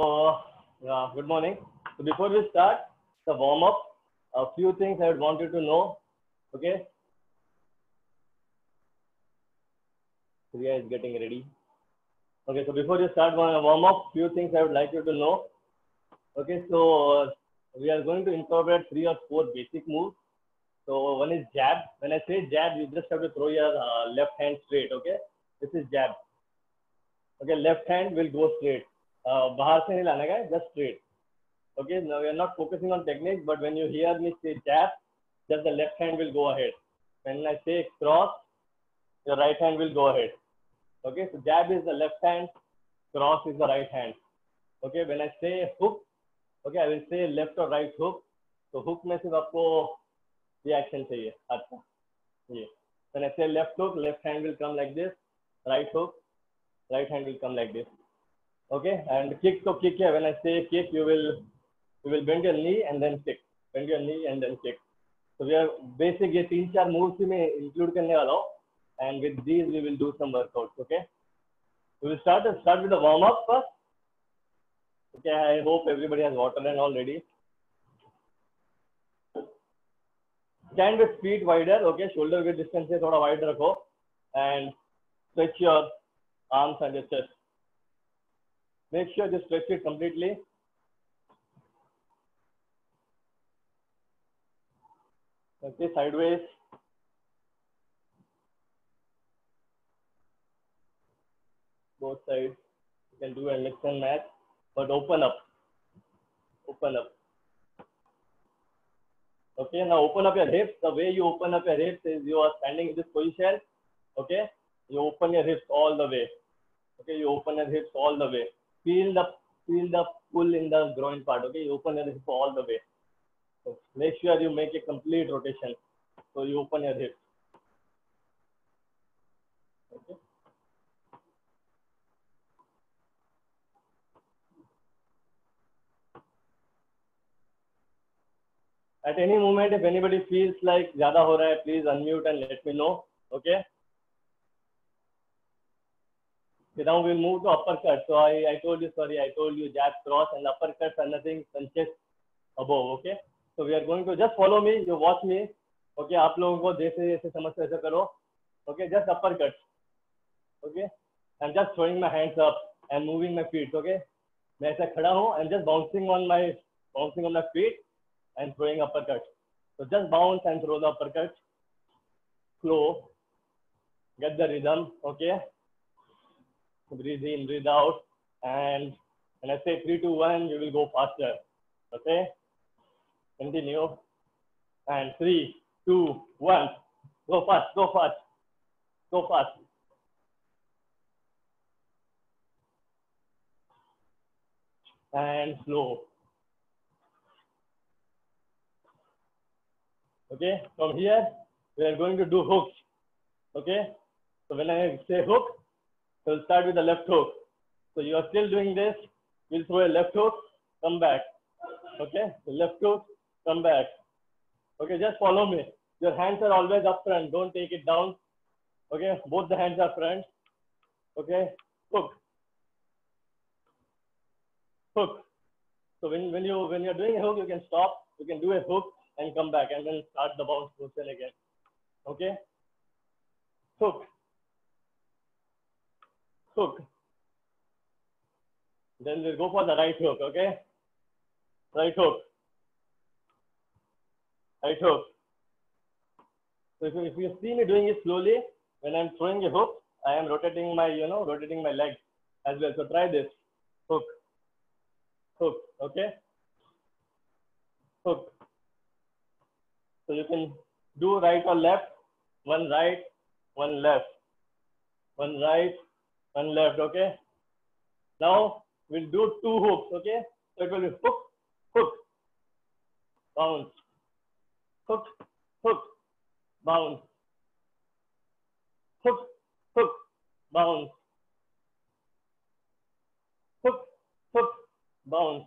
So, uh, good morning. So before we start the warm up, a few things I would want you to know. Okay. Priya is getting ready. Okay, so before you start warm up, few things I would like you to know. Okay, so uh, we are going to incorporate three or four basic moves. So one is jab. When I say jab, you just have to throw your uh, left hand straight. Okay, this is jab. Okay, left hand will go straight. बाहर से नहीं लाने का है just straight okay no we are not focusing on technique but when you hear me say tap just the left hand will go ahead when I say cross your right hand will go ahead okay so jab is the left hand cross is the right hand okay when I say hook okay I will say left और right hook तो hook में सिर्फ़ आपको reaction चाहिए। अच्छा ये। When I say left hook left hand will come like this right hook right hand will come like this Okay, and kick तो kick है. When I say kick, you will you will bend your knee and then kick. Bend your knee and then kick. So we are basic ये तीन चार moves ही मैं include वाला हूँ. And with these we will do some workouts. Okay. We will start start with the warm up first. Okay, I hope everybody has water and all ready. Stand with feet wider. Okay, shoulder width distance से थोड़ा wide रखो and stretch your arms and your chest. Make sure you stretch it completely. Okay, sideways. Both sides. You can do a mix and match, but open up. Open up. Okay, now open up your hips. The way you open up your hips is you are standing in this position. Okay, you open your hips all the way. Okay, you open your hips all the way. Feel the feel the pull in the groin part. Okay, you open your hips all the way. So make sure you make a complete rotation. So you open your. Okay. At any moment, if anybody feels like ज़्यादा हो रहा है, please unmute and let me know. Okay. Okay, now we'll move to uppercut. So I, I told you, sorry, I told you jab, cross, and uppercuts are nothing punches above. Okay. So we are going to just follow me. You watch me. Okay. आप लोगों को जैसे जैसे समझते वैसे करो. Okay. Just uppercut. Okay. I'm just throwing my hands up and moving my feet. Okay. मैं ऐसा खड़ा हूँ. I'm just bouncing on my bouncing on my feet and throwing uppercut. So just bounce and throw the uppercut. Slow. Get the rhythm. Okay. Breathe in, breathe out. And when I say three, two, one, you will go faster. Okay. Continue. And three, two, one. Go fast, go fast. Go fast. And slow. Okay, from here, we are going to do hooks. Okay, so when I say hook, we'll start with the left hook. So you are still doing this. We'll throw a left hook, come back. Okay, the left hook, come back. Okay, just follow me. Your hands are always up front. Don't take it down. Okay, both the hands are front. Okay, hook, hook. So when, when you when you're doing a hook, you can stop. You can do a hook and come back and then start the bounce motion again. Okay? Hook. Hook. Then we'll go for the right hook, okay? Right hook. Right hook. So if you, if you see me doing it slowly, when I'm throwing a hook, I am rotating my, you know, rotating my leg as well. So try this. Hook. Hook, okay? Hook. So you can do right or left, one right, one left, one right, one left, okay? Now we'll do two hooks, okay? So it will be hook, hook, bounce, hook, hook, bounce, hook, hook, bounce, hook, hook, bounce,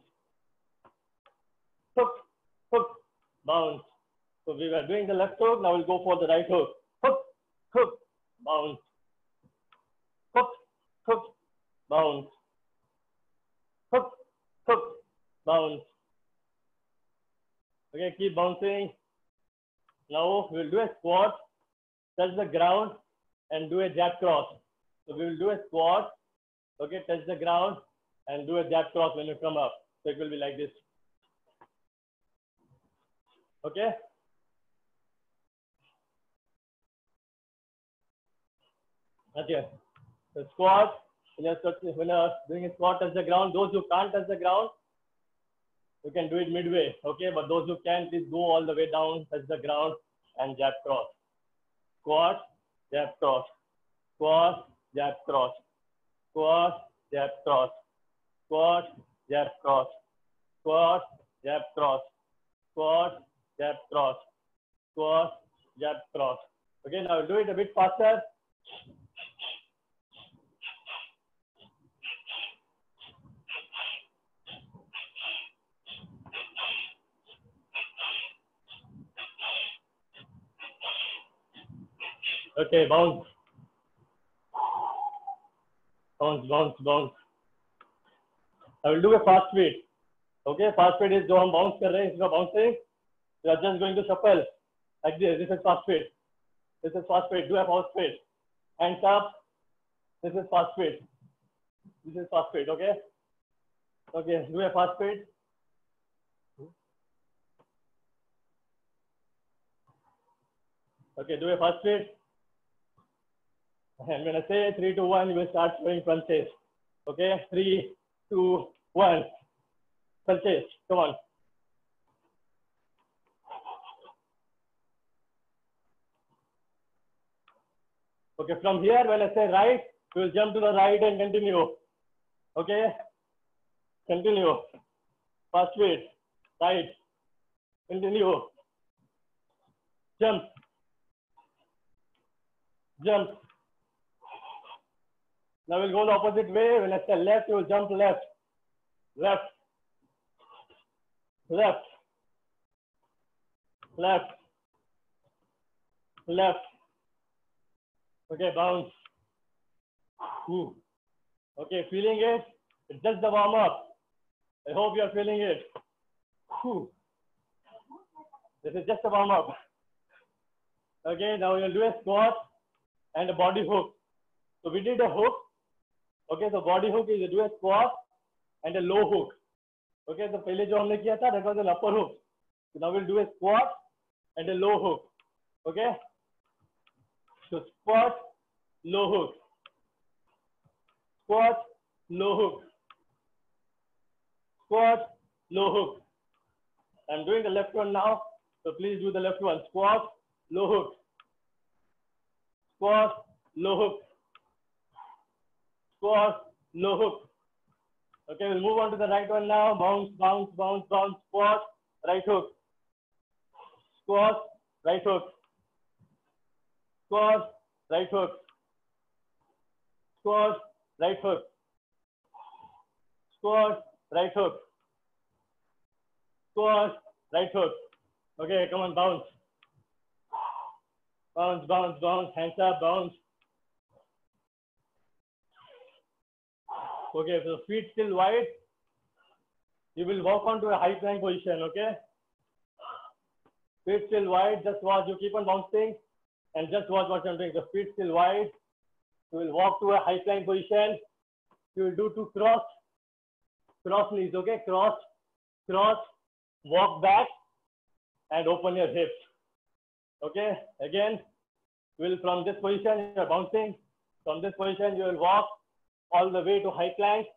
hook, hook, bounce. So we were doing the left hook, now we'll go for the right hook. Hook, hook, bounce. Hook, hook, bounce. Hook, bounce. Okay, keep bouncing. Now we'll do a squat, touch the ground, and do a jab cross. So we will do a squat, okay, touch the ground, and do a jab cross when you come up. So it will be like this. Okay? Okay. So squat, when you're, when you're doing a squat, touch the ground. Those who can't touch the ground, you can do it midway, okay? But those who can, please go all the way down, touch the ground, and jab cross. Squat, jab cross. Squat, jab cross. Squat, jab cross. Squat, jab cross. Squat, jab cross. Squat, jab cross. Squat, jab cross. Okay, now do it a bit faster. Okay, bounce. Bounce, bounce, bounce. I will do a fast speed. Okay, fast speed is जो हम bounce कर रहे हैं इसका bouncing. You are just going to shuffle like this. This is fast speed. This is fast speed. Do a fast speed. Hands up. This is fast speed. This is fast speed. Okay. Okay. Do a fast speed. Okay. Do a fast speed. And when I say three, two, one, you will start showing punches. Okay, three, two, one. Punches. Come on. Okay, from here, when I say right, you will jump to the right and continue. Okay, continue. Fast speed. Right. Continue. Jump. Jump. Now we'll go the opposite way. When I say left, you will jump left. Left. Left. Left. Left. Okay, bounce. Okay, feeling it? It's just the warm up. I hope you're feeling it. This is just a warm up. Okay, now we'll do a squat and a body hook. So we did a hook Okay, so body hook is do a squat and a low hook. Okay, so पहले जो हमने किया था that was an upper hook. So now we'll do a squat and a low hook. Okay, so squat, low hook, squat, low hook, squat, low hook. I'm doing the left one now, so please do the left one. Squat, low hook, squat, low hook squat, low hook. Okay, we'll move on to the right one now. Bounce, bounce, bounce, bounce, squat, right hook. Squat, right hook. Squat, right hook. Squat, right hook. Squat, right hook. Squat, right hook. Okay, come on, bounce. Bounce, bounce, bounce, hands up, bounce. Okay, so feet still wide. You will walk onto a high plank position, okay? Feet still wide, just watch, you keep on bouncing and just watch what I'm doing. The feet still wide. You will walk to a high plank position. You will do two cross, cross knees, okay? Cross, cross, walk back and open your hips. Okay, again, you will from this position, you're bouncing. From this position, you will walk all the way to high plank,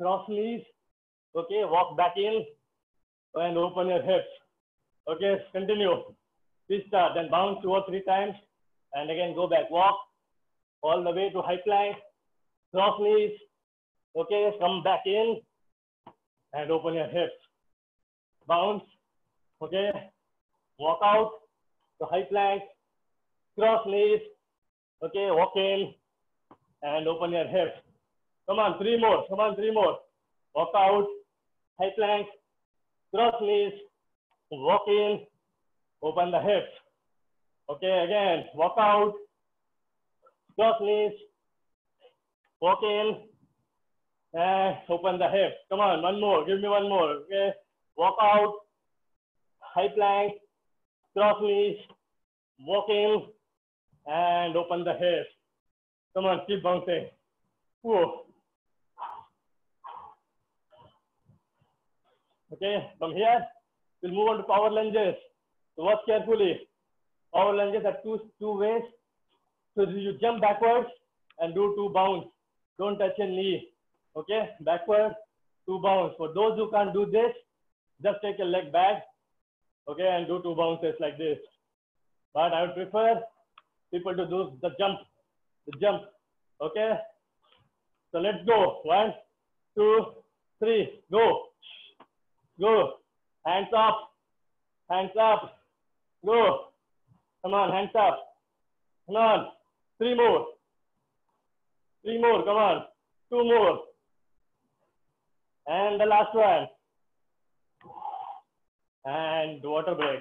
cross knees, okay, walk back in and open your hips. Okay, continue. Start, then bounce two or three times and again go back, walk all the way to high plank, cross knees, okay, come back in and open your hips. Bounce, okay, walk out to high plank, cross knees, okay, walk in and open your hips. Come on, three more. Come on, three more. Walk out, high plank, cross knees, walk in, open the hips. Okay, again, walk out, cross knees, walk in, And open the hips. Come on, one more. Give me one more. Okay. Walk out. High plank. Cross knees. Walk in. And open the hips. Come on, keep bouncing. Whoa. Okay, from here, we'll move on to power lunges. So watch carefully. Power lunges are two, two ways. So you jump backwards and do two bounds. Don't touch your knee. Okay, backwards, two bounds. For those who can't do this, just take a leg back. Okay, and do two bounces like this. But I would prefer people to do the jump, the jump. Okay, so let's go. One, two, three, go. Go. Hands up. Hands up. Go. Come on, hands up. Come on. Three more. Three more. Come on. Two more. And the last one. And water break.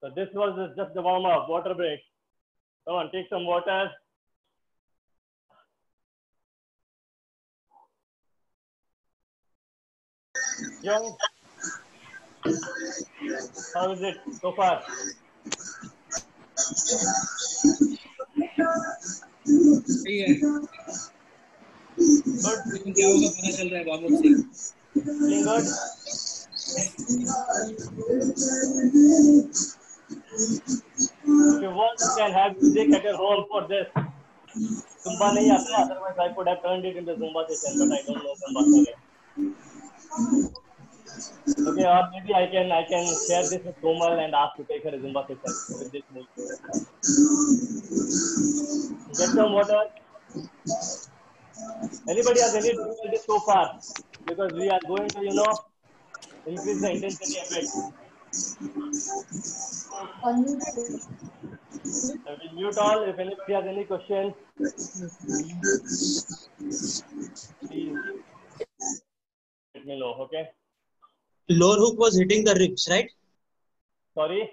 So this was just the warm up, water break. Come on, take some water. Young. How is it so far? सही है Good. लेकिन क्या होगा पता चल रहा है warm up से? If you want, you can have music at your home for this. Zumba nahi aata, otherwise I could have turned it into Zumba session, but I don't know Zumba. Sorry. Okay, or maybe I can I can share this with Komal and ask to take her Zumba session with this. Get some water. Anybody has any difficulty so far? Because we are going to, you know, increase the intensity a bit. I will mute all. If anybody has any question, please let me know. Okay. Lower hook was hitting the ribs right Sorry.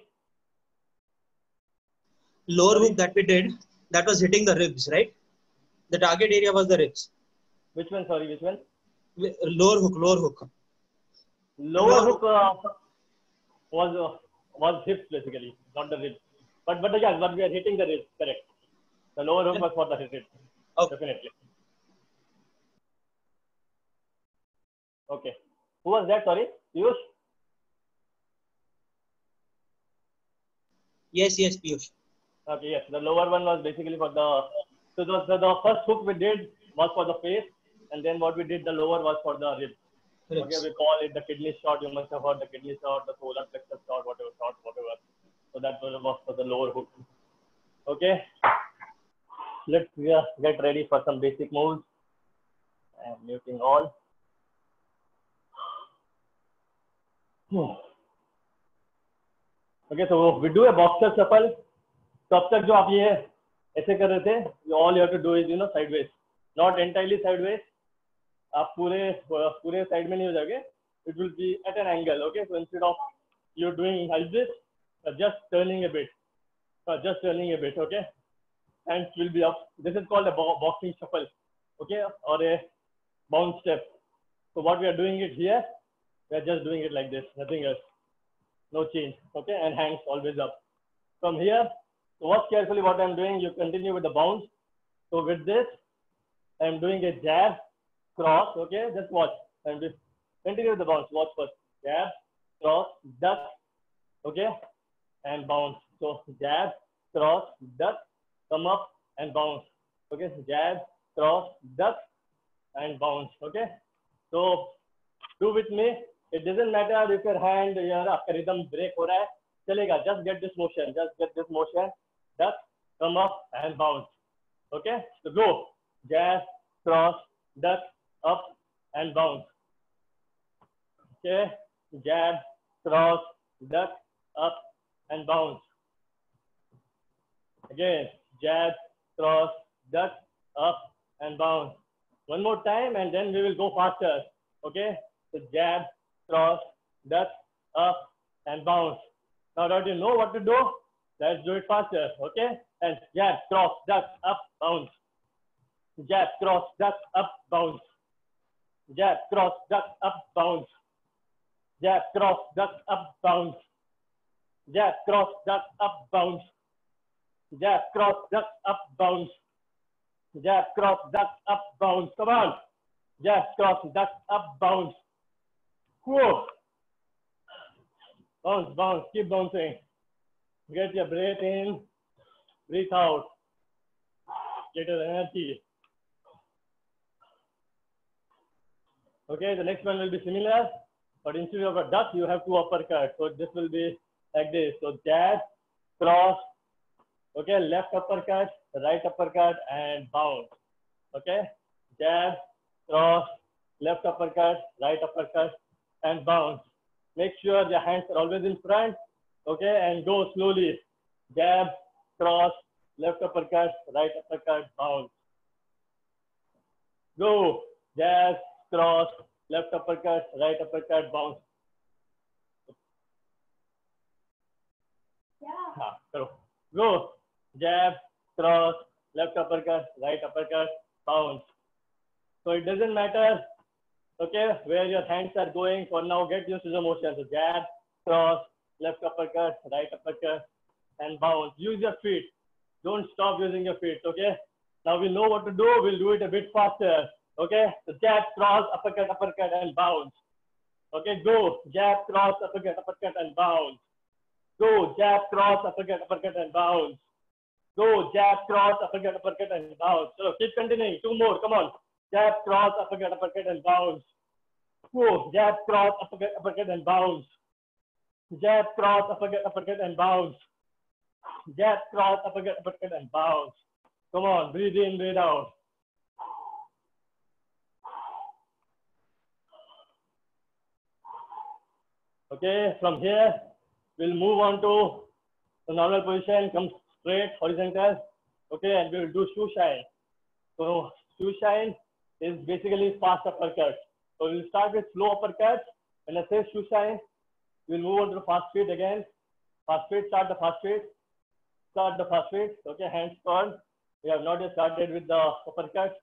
lower Sorry. hook that we did that was hitting the ribs right the target area was the ribs Which one? Sorry, which one? lower hook lower hook Lower lower hook hook uh, was uh, was hips basically, not the ribs. But but yeah, but we are hitting the ribs. Correct. The lower hook yeah. was for the ribs. Okay. Definitely. Okay. Who was that? Sorry, Piyush. yes yes Piyush Okay, yes. The lower one was basically for the so the, the, the first hook we did was for the face, and then what we did the lower was for the ribs. ribs. Okay, we call it the kidney shot. You must have heard the kidney shot, the solar plexus shot, whatever shot, whatever. So that was for the lower hook. Okay. Let's get ready for some basic moves. I'm muting all. Okay तो we a boxer shuffle तो अब तक जो आप ये ऐसे कर रहे थे all you to do is you know sideways not entirely sideways आप पूरे पूरे साइड में नहीं हो जाओगे। It will be at an angle okay so instead of you are doing like this just turning a bit just turning a bit okay and will be up this is called boxing shuffle okay और a bounce step so what we are doing it here we are just doing it like this nothing else. No change okay? And hands always up. From here so watch carefully what i'm doing. You continue with the bounce. So with this i'm doing a jab cross okay? Just watch. And just continue with the bounce. Watch first. Jab cross duck okay? And bounce. So jab cross duck come up and bounce okay? Jab cross duck and bounce okay? So do with me it doesn't matter if your hand your आपका rhythm break हो रहा है चलेगा just get this motion just get this motion duck come up and bounce okay so go jab cross duck up and bounce okay jab cross duck up and bounce again jab cross duck up and bounce one more time and then we will go faster okay so jab cross duck up and bounce. Now that you know what to do? Let's do it faster okay? And jab cross duck up bounce. Jab cross duck up bounce. Jab, cross, duck, up, bounce, jab, cross, duck, up, bounce, jab, cross, duck, up, bounce, jab, cross, duck, up, bounce, jab, cross, duck, up, bounce. Come on, jab, cross, duck, up, bounce. Whoa. Bounce, bounce, keep bouncing. Get your breath in, breathe out. Get your energy. Okay, the next one will be similar, but instead of a duck, you have two uppercuts. So this will be like this. So jab, cross, okay, left uppercut, right uppercut, and bounce. Okay, jab, cross, left uppercut, right uppercut, and bounce. Make sure the hands are always in front, okay, and go slowly. Jab, cross, left uppercut, right uppercut, bounce. Go, jab, cross, left uppercut, right uppercut, bounce. Yeah. Ah, go, jab, cross, left uppercut, right uppercut, bounce. So it doesn't matter okay, where your hands are going. For now, get used to the motion. So jab, cross, left uppercut, right uppercut, and bounce. Use your feet. Don't stop using your feet, okay? Now we know what to do. We'll do it a bit faster, okay? So jab, cross, uppercut, uppercut, and bounce. Okay, go. Jab, cross, uppercut, uppercut, and bounce. Go, jab, cross, uppercut, uppercut, and bounce. Go, jab, cross, uppercut, uppercut, and bounce. So keep continuing. Two more. Come on. Jab, cross, uppercut, uppercut, and bounce. Go, jab, cross, uppercut, uppercut, and bounce. Jab, cross, uppercut, uppercut, and bounce. Jab, cross, uppercut, uppercut, and bounce. Come on, breathe in, breathe out. Okay, from here, we'll move on to the normal position, come straight, horizontal. Okay, and we'll do shoe shine. So shoe shine is basically fast uppercut. So we'll start with slow uppercut. When I say shoe shine, we'll move on to the fast feet again. Fast feet, start the fast feet. Start the fast feet. Okay, hands turned. We have not yet started with the uppercut.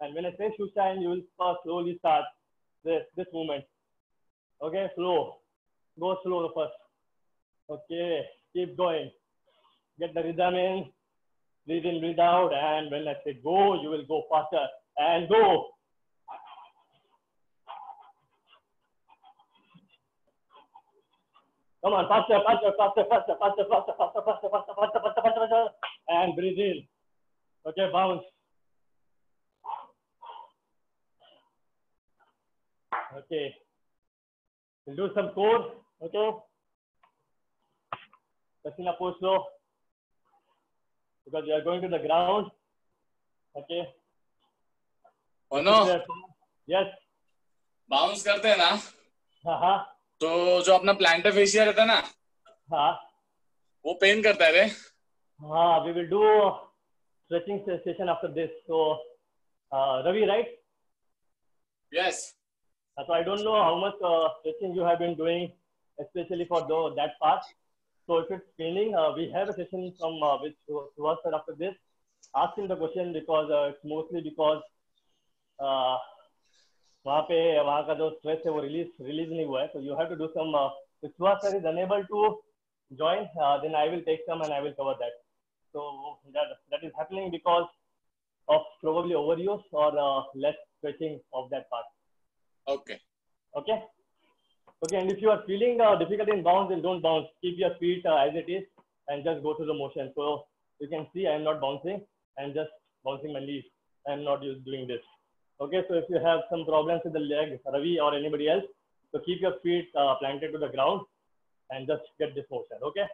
And when I say shoe shine, you will first slowly start this, this movement. Okay, slow. Go slow first. Okay, keep going. Get the rhythm in. Breathe in, breathe out. And when I say go, you will go faster. And go. Come on, faster, faster, faster, faster, faster, faster, faster, faster, faster, faster, faster, faster, faster. And breathe in. Okay, bounce. Okay. We'll do some core. Okay. Kasina pose slow. Because you are going to the ground. Okay. Ono Yes. Bounce करते हैं ना हाँ हाँ तो जो अपना plantar fascia रहता है ना हाँ वो पेन करता है रे हाँ will do stretching session after this. So, uh, Ravi, right? Yes Uh, So I don't know how much uh, stretching you have been doing, especially for the, that part. So if it's paining, uh, we have a session from uh, which was after this. Ask him the question because uh, it's mostly because uh, वहाँ पे वहाँ का जो stress है वो release release नहीं हुआ है so you have to do some uh, if Suhas sir is unable to join uh, then I will take some and I will cover that so that that is happening because of probably overuse or uh, less stretching of that part okay Okay. Okay, and if you are feeling uh, difficulty in bounce, then don't bounce. Keep your feet uh, as it is and just go through the motion. So you can see I am not bouncing. I am just bouncing my knees. I am not used doing this. Okay, so if you have some problems with the leg, Ravi or anybody else, so keep your feet uh, planted to the ground and just get this motion. Okay.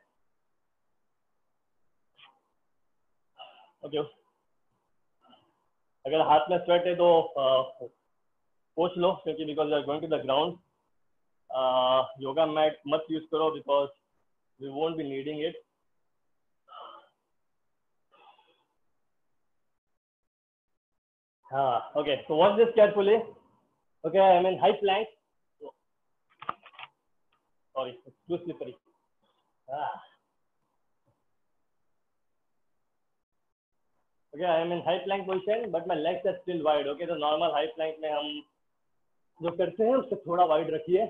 Okay. अगर हाथ में sweat है तो uh, पोछ लो क्योंकि because are going to the ground yoga mat मत use करो because we won't be needing it हाँ okay so watch this carefully okay I mean high plank sorry too slippery Okay, I am in high plank position, but my legs are still wide. Okay, the normal high plank में हम जो करते हैं उससे थोड़ा wide रखिए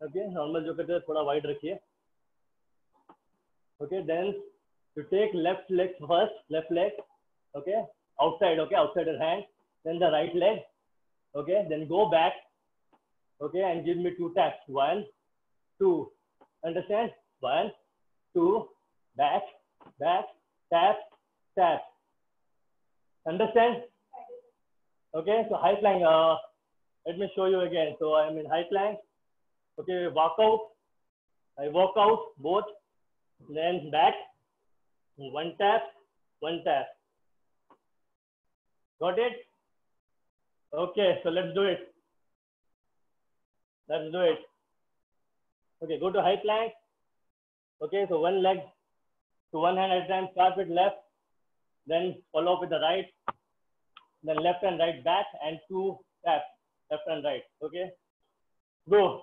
okay normal जो करते हैं थोड़ा वाइड रखिए okay then you take left leg first left leg okay outside okay outside your hand then the right leg okay then go back okay and give me two taps. One two understand? One two back back tap tap. Understand? Okay so high plank uh let me show you again. So i'm in high plank okay walk out. I walk out both then back, one tap, one tap. Got it? Okay, so let's do it. Let's do it. Okay, go to high plank. Okay, so one leg to one hand at a time, start with left, then follow up with the right, then left and right back, and two taps, left and right. Okay, go.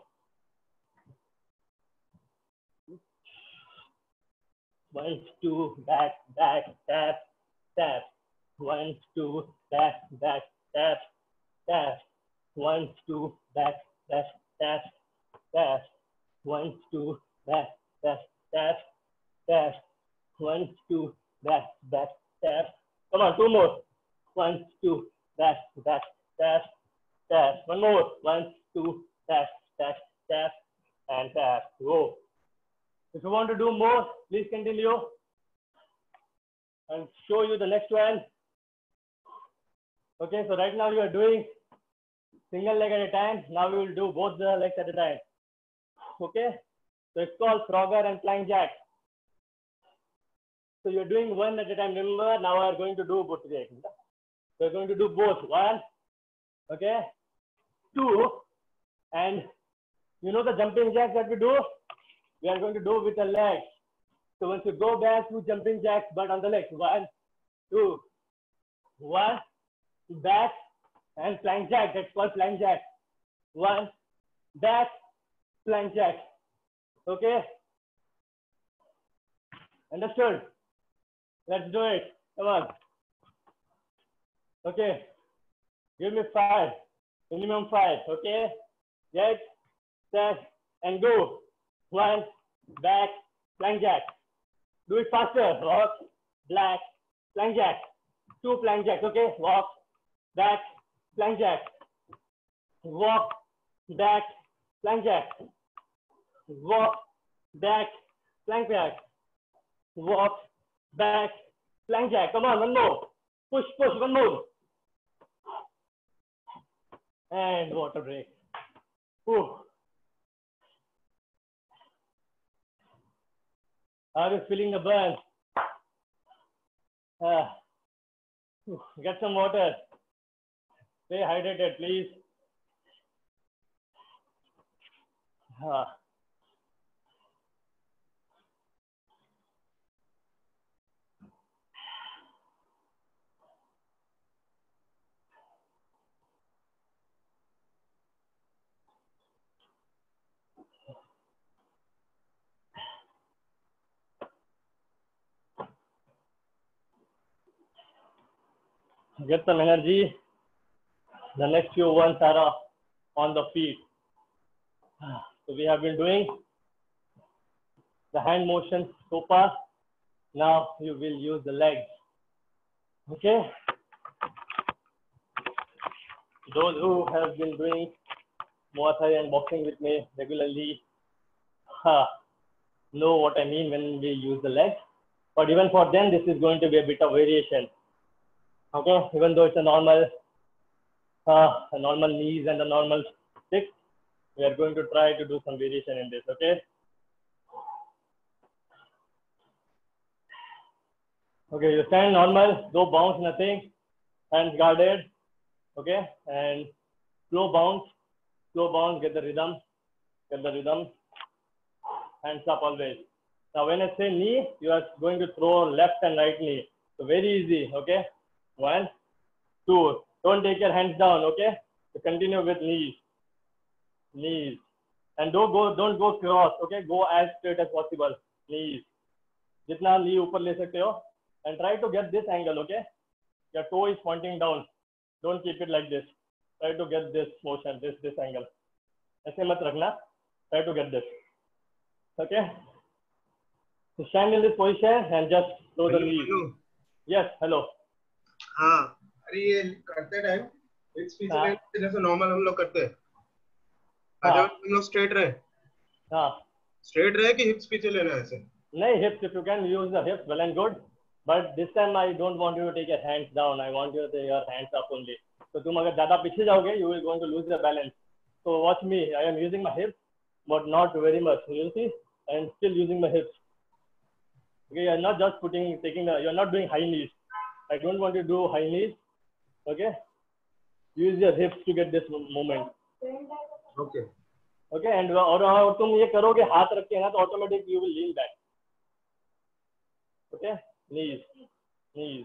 one, two, back, back, tap, tap. One, two, back, back, tap, tap. One, two, back, back, tap, tap. One, two, back, back, tap, tap. One, two, back, back, tap. Come on, two more. One, two, back, back, tap, tap. One more. One, two, tap, tap, tap, and tap. Go. If you want to do more, please continue. I'll show you the next one. Okay, so right now you are doing single leg at a time. Now we will do both the legs at a time. Okay, so it's called Frogger and Flying Jack. So you're doing one at a time. Remember, now we are going to do both. We're going to do both. One, okay, two, and you know the jumping jacks that we do? we are going to do with the legs. So once you go back to jumping jacks, but on the legs. One, two, one, back, and flying jack. That's called flying jack. One, back, flying jack. Okay? Understood? Let's do it. Come on. Okay. Give me five. Minimum five. Okay? Get, set, and go. One, back, flying jack. Do it faster. Walk, black, flying jack. Two flying jacks. Okay, walk, back, flying jack. Walk, back, flying jack. Walk, back, flying jack. Walk, back, flying jack. Come on, one more. Push, push, one more. And water break. Whew. Are you feeling the burn? Uh, get some water. Stay hydrated, please. Uh, get some energy. The next few ones are on the feet. So we have been doing the hand motion so far. Now you will use the legs. Okay. Those who have been doing Muay Thai and boxing with me regularly uh, know what I mean when we use the legs. But even for them, this is going to be a bit of variation okay even though it's a normal uh, a normal knees and a normal stick. We are going to try to do some variation in this okay? Okay you stand normal go bounce nothing. Hands guarded okay? And slow bounce slow bounce get the rhythm get the rhythm. Hands up always. Now when i say knee you are going to throw left and right knee. So very easy okay? One, two. Don't take your hands down, okay? So continue with knees. Knees. And don't go, don't go cross, okay? Go as straight as possible. Knees. जितना knee ऊपर ले सकते हो. And try to get this angle, okay? Your toe is pointing down. Don't keep it like this. try to get this motion, this this angle. ऐसे मत रखना. Try to get this. Okay. So stand in this position and just throw the knees. Hello Yes. Hello. हाँ अरे ये करते रहे। हिप्स पीछे लेना ऐसे? नहीं hips if you can use the hips well and good but this time I don't want you to take your hands down I want you to your hands up only तो तुम अगर ज़्यादा पीछे जाओगे you will going to lose your balance so watch me I am using my hips but not very much you see I am still using my hips Okay, you are not just Okay, use your hips to get this mo- moment. Okay Okay, and और, और तुम ये करोगे हाथ रख के ना तो automatic you will lean back okay knees knees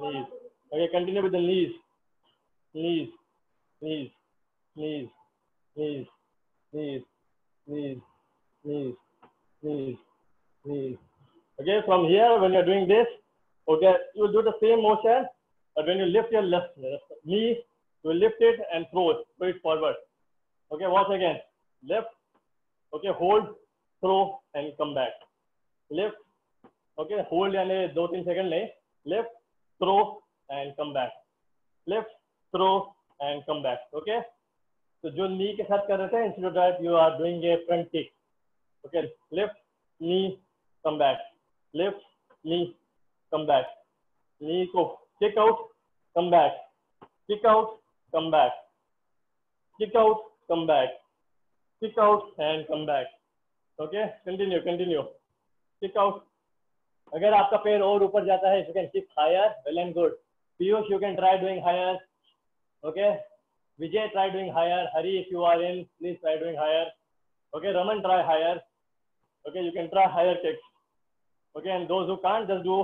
knees okay continue with the knees knees knees knees knees knees knees knees knees knees okay from here when you're doing this okay you will do the same motion but when you lift your left knee you will lift it and throw it throw it forward okay once again lift okay hold throw and come back lift okay hold यानी दो तीन second नहीं lift throw and come back lift throw and come back okay तो जो नी के साथ कर रहे थे instead of that you are doing a front kick okay lift knee come back lift knee come back knee को kick out, come back. Kick out, come back. Kick out, come back. Kick out and come back. Okay, continue continue. Kick out. अगर आपका पैर और ऊपर जाता है you can kick higher well and good Piyush you can try doing higher okay Vijay try doing higher Hari if you are in please try doing higher okay Raman try higher okay you can try higher kicks okay and those who can't just do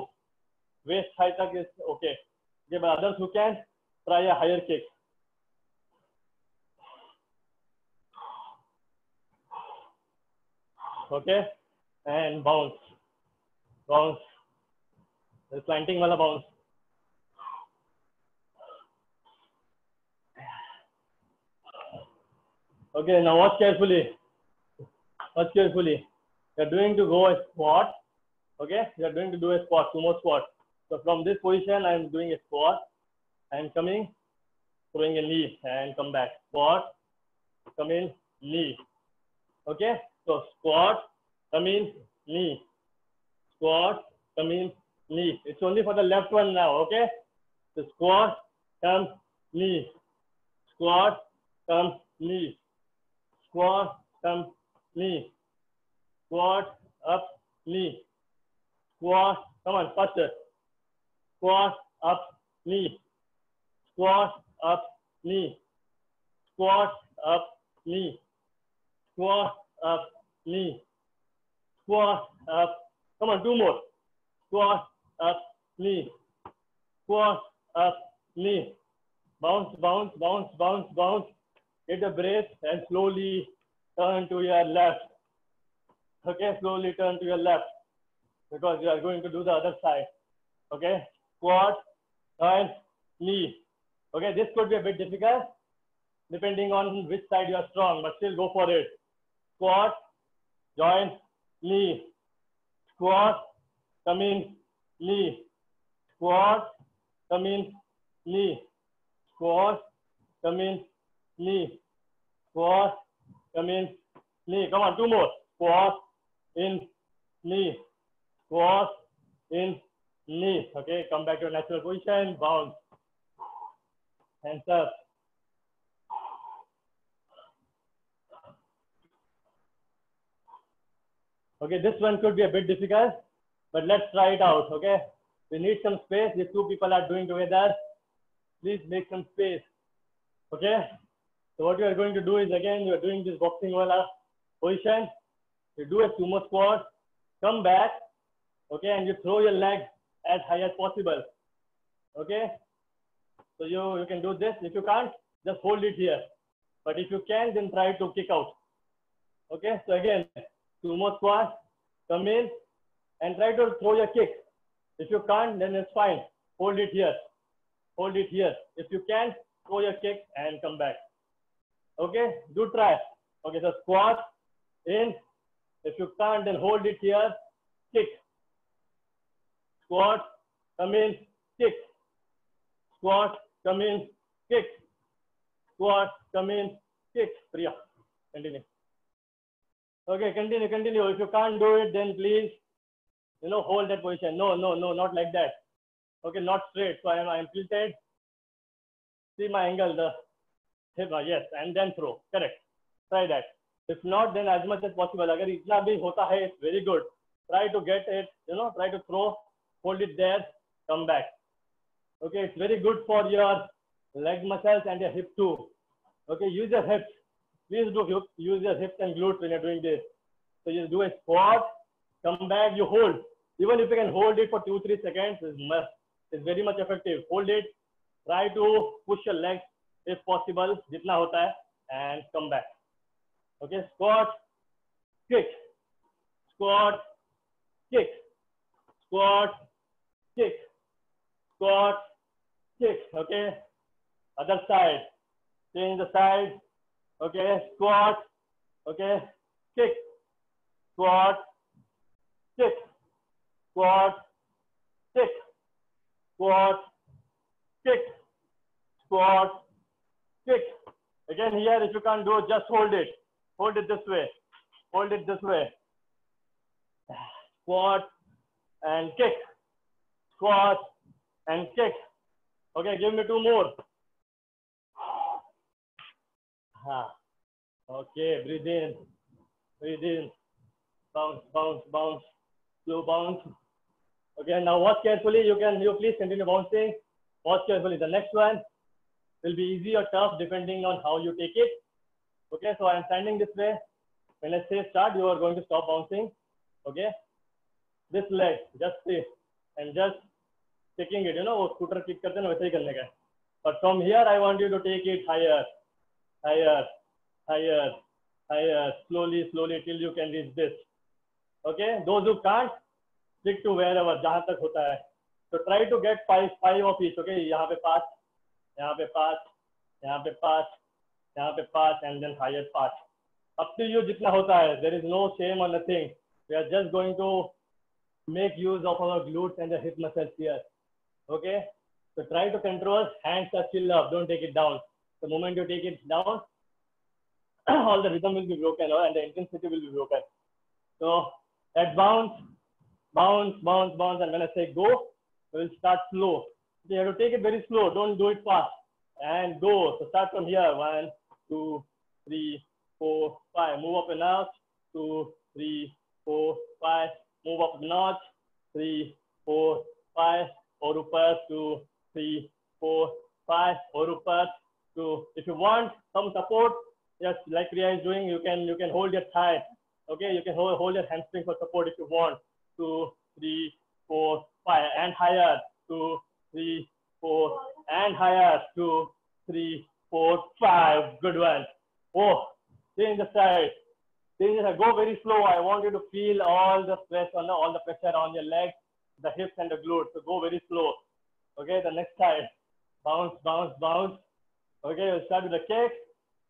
waist high तक is okay. But others who can try a higher kick? Okay. And bounce. Bounce. The slanting wala bounce. Okay now watch carefully. Watch carefully. You're doing to go a squat. Okay you're going to do a squat sumo squat so from this position i'm doing a squat i'm coming throwing a knee and come back squat come in knee okay so squat come in knee squat, come in, knee. It's only for the left one now, okay? The squat, come, knee. Squat, come, knee. Squat, come, knee. Squat, up, knee. Squat, come on, faster. Squat, up, knee. Squat, up, knee. Squat, up, knee. Squat, up, knee. Squat, up, Come on, two more. Squat, up, knee. Squat, up, knee. Bounce, bounce, bounce, bounce, bounce. Get a breath and slowly turn to your left. Okay, slowly turn to your left because you are going to do the other side. Okay, squat, and knee. Okay, this could be a bit difficult depending on which side you are strong, but still go for it. Squat, join, knee squat, come in, knee, squat, come in, knee, squat, come in, knee, squat, come in, knee. Come on, two more. Squat, in, knee, squat, in, knee. Okay, come back to your natural position, bounce. Hands up. Okay, this one could be a bit difficult, but let's try it out. Okay, we need some space. If two people are doing together, please make some space. Okay, so what you are going to do is again, you are doing this boxing wala position. You do a sumo squat, come back, okay, and you throw your leg as high as possible. Okay, so you, you can do this. If you can't, just hold it here. But if you can, then try to kick out. Okay, so again, sumo squat, come in and try to throw your kick. If you can't, then it's fine. Hold it here. Hold it here. If you can, throw your kick and come back. Okay, do try. Okay, so squat in. If you can't, then hold it here. Kick. Squat, come in, kick. Squat, come in, kick. Squat, come in, kick. Priya, continue. Okay, continue, continue. If you can't do it, then please, you know, hold that position. No, no, no, not like that. Okay, not straight. So I am, I am tilted. See my angle, the hip, uh, yes, and then throw. Correct. Try that. If not, then as much as possible. अगर इतना भी होता है, it's very good. Try to get it, you know, try to throw, hold it there, come back. Okay, it's very good for your leg muscles and your hip too. Okay, use your hips. Please do hip, use your hips and glutes when you're doing this. So you do a squat, come back, you hold. Even if you can hold it for two, three seconds, it's, much, it's very much effective. Hold it, try to push your legs if possible, jitna hota hai, and come back. Okay, squat, kick, squat, kick, squat, kick, squat, kick. Okay, other side, change the side. Okay, squat, okay, kick, squat, kick, squat, kick, squat, kick, squat, kick. Again here, if you can't do it, just hold it. Hold it this way. Hold it this way. Squat and kick. Squat and kick. Okay, give me two more. Okay, breathe in. Breathe in. Bounce, bounce, bounce. Slow bounce. Okay, now watch carefully. You can, you please continue bouncing. Watch carefully. The next one will be easy or tough depending on how you take it. Okay, so I'm standing this way. When I say start, you are going to stop bouncing. Okay, this leg, just see, and just taking it. You know, वो scooter kick करते हैं ना वैसे ही करने का है. But from here, I want you to take it higher, higher, higher, higher, slowly, slowly till you can reach this. Okay, those who can't, stick to wherever, जहाँ तक होता है. So try to get five, five of each. Okay, यहाँ पे पाँच, यहाँ पे पाँच, यहाँ पे पाँच, यहाँ पे पाँच, and then higher पाँच. Up to you जितना होता है. There is no shame or nothing. We are just going to make use of our glutes and the hip muscles here. Okay. So try to control. Hands are still up. Don't take it down. The moment you take it down, all the rhythm will be broken oh, and the intensity will be broken. So that bounce, bounce, bounce, bounce. And when I say go, we'll start slow. You have to take it very slow. Don't do it fast. And go. So start from here. One, two, three, four, five. Move up a notch. Two, three, four, five. Move up a notch. Three, four, five or rupees to three, four, five, or if you want some support, yes, like Ria is doing, you can, you can hold your thigh. Okay, you can hold, hold your hamstring for support if you want. Two, three, four, five, and higher. Two, three, four, and higher. Two, three, four, five. Good one. Oh, change the side. Change the side. Go very slow. I want you to feel all the stress on the, all the pressure on your legs the hips, and the glutes. So go very slow. Okay, the next side. Bounce, bounce, bounce. Okay, we'll start with the kick.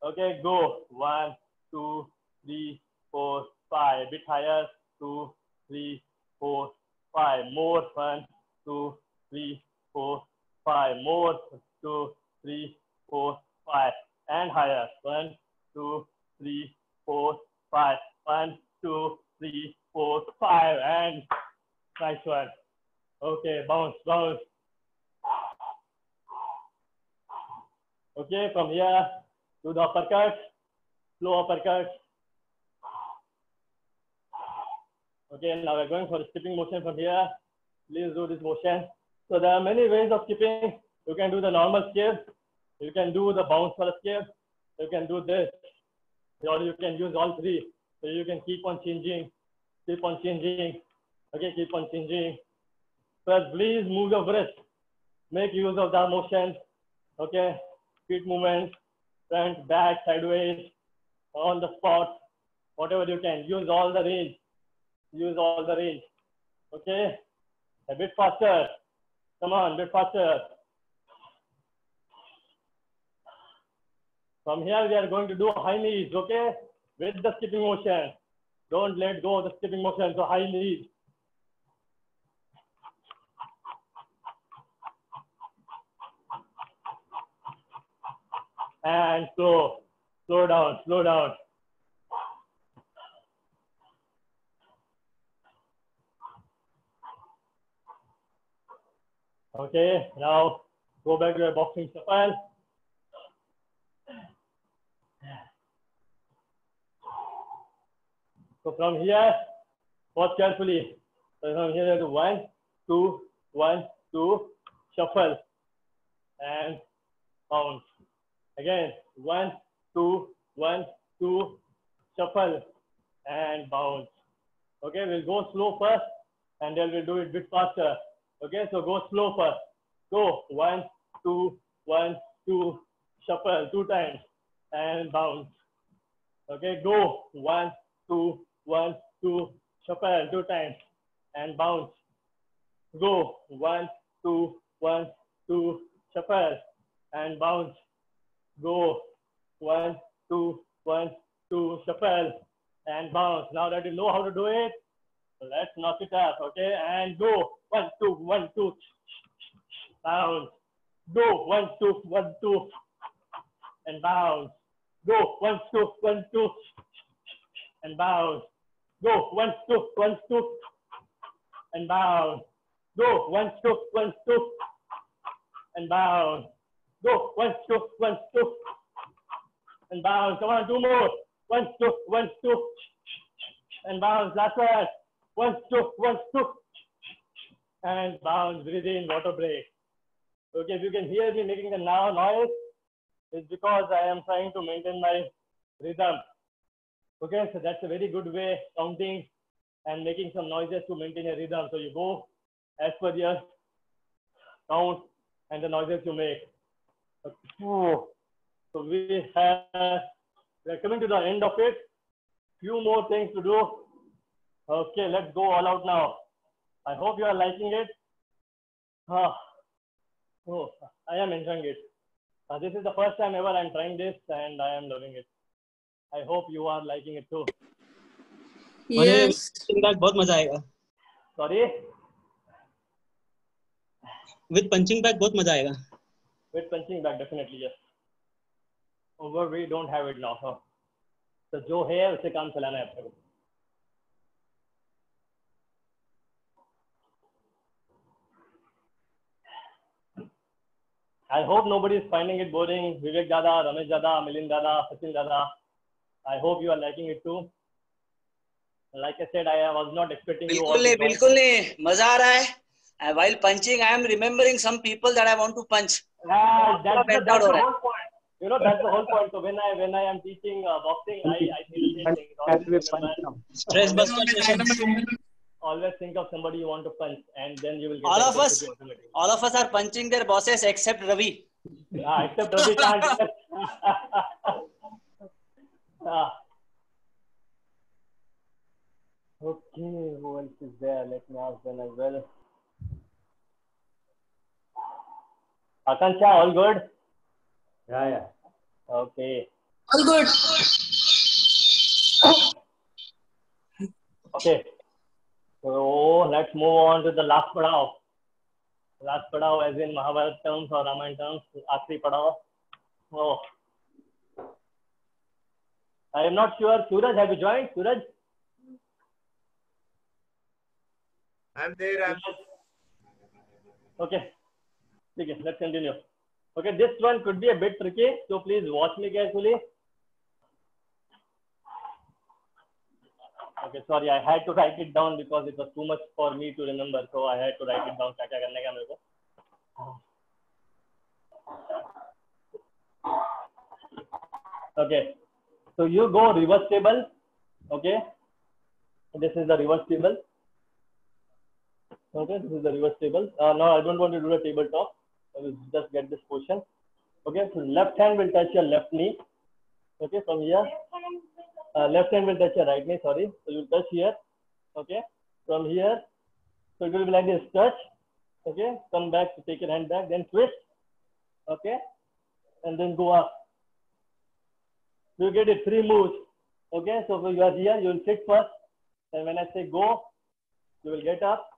Okay, go. One, two, three, four, five. A bit higher. Two, three, four, five. More. One, two, three, four, five. More. Two, three, four, five. And higher. One, two, three, four, five. One, two, three, four, five. And nice one. Okay, bounce, bounce. Okay, from here do the uppercut, slow uppercut. Okay, now we're going for a skipping motion from here. Please do this motion. So there are many ways of skipping. You can do the normal skip. You can do the bounce for skip. You can do this. Or you can use all three. So you can keep on changing, keep on changing. Okay, keep on changing. First, please move your wrist. Make use of that motion. Okay, feet movements, front, back, sideways, on the spot, whatever you can. Use all the range. Use all the range. Okay, a bit faster. Come on, a bit faster. From here, we are going to do high knees, okay? With the skipping motion. Don't let go of the skipping motion. So high knees. And slow, slow down, slow down. Okay, now go back to your boxing shuffle. So from here, watch carefully. So from here, there's one, two, one, two, shuffle, and bounce. Again, one, two, one, two, shuffle, and bounce. Okay, we'll go slow first, and then we'll do it bit faster. Okay, so go slow first. Go one, two, one, two, shuffle two times, and bounce. Okay, go one, two, one, two, shuffle two times, and bounce. Go one, two, one, two, shuffle, and bounce. Go one, two, one, two, shuffle, and bounce. Now that you know how to do it, let's knock it up, okay? And go one, two, one, two, bounce. Go one, two, one, two, and bounce. Go one, two, one, two, and bounce. Go one, two, one, two, and bounce. Go one, two, one, two, and bounce. Go one, two, one, two, and bounce. Come on, two more. One, two, one, two, and bounce. Last one. One, two, one, two, and bounce. Breathe in, water break. Okay, if you can hear me making the now noise, it's because I am trying to maintain my rhythm. Okay, so that's a very good way counting and making some noises to maintain a rhythm. So you go as per your count and the noises you make. Okay. So we have we are coming to the end of it. Few more things to do. Okay, let's go all out now. I hope you are liking it. Ah, oh, I am enjoying it. Uh, this is the first time ever I'm trying this and I am loving it. I hope you are liking it too. Yes. Bag बहुत मजा आएगा Sorry, with punching bag बहुत मजा आएगा with punching bag definitely yes. Over we don't have it now. Huh? तो जो है उसे काम चलाना है अपने को. I hope nobody is finding it boring. Vivek Dada, Ramesh Dada, Milind Dada, Sachin Dada. I hope you are liking it too. Like I said, I was not expecting you all बिल्कुल नहीं to join. बिल्कुल नहीं मजा आ रहा है And while punching I am remembering some people that I want to punch Yeah, that's, the, that's the whole point. You know, that's the whole point. So when I when I am teaching uh, boxing, I I feel stress buster session. Always think of somebody you want to punch, and then you will. all of us, all of us are punching their bosses except Ravi. yeah, except Ravi can't. ah. Okay, who else is there? Let me ask them as well. Akansha, all good? Yeah, yeah. Okay. all good Okay. So let's move on to the last padao. Last padao as in Mahabharata terms or Ramayana terms, आखिरी padao. Oh. I am not sure. Suraj, have you joined? Suraj? I'm there. I'm Okay. ठीक है let's continue okay this one could be a bit tricky so please watch me carefully okay sorry I had to write it down because it was too much for me to remember so I had to write it down क्या-क्या करने का मेरे को? Okay so you go reverse table okay this is the reverse table okay this is the reverse table no I don't want to do the table top just get this position. Okay, so left hand will touch your left knee. Okay, from here. Uh, left hand will touch your right knee, sorry. So you touch here. Okay, from here. So it will be like this touch. Okay, come back to take your hand back, then twist. Okay, and then go up. You get it three moves. Okay, so you are here, you will sit first. And when I say go, you will get up.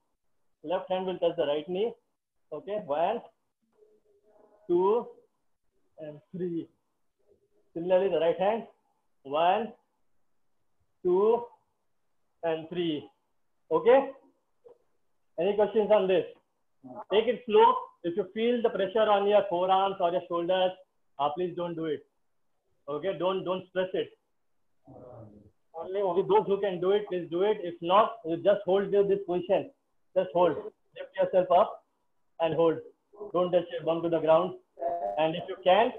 Left hand will touch the right knee. Okay, one, two, and three. Similarly, the right hand, one, two, and three. Okay? Any questions on this? Take it slow. If you feel the pressure on your forearms or your shoulders, uh, please don't do it. Okay, don't don't stress it. Only, only those who can do it, please do it. If not, you just hold this position. Just hold. Lift yourself up and hold. Don't touch your bum to the ground. And if you can,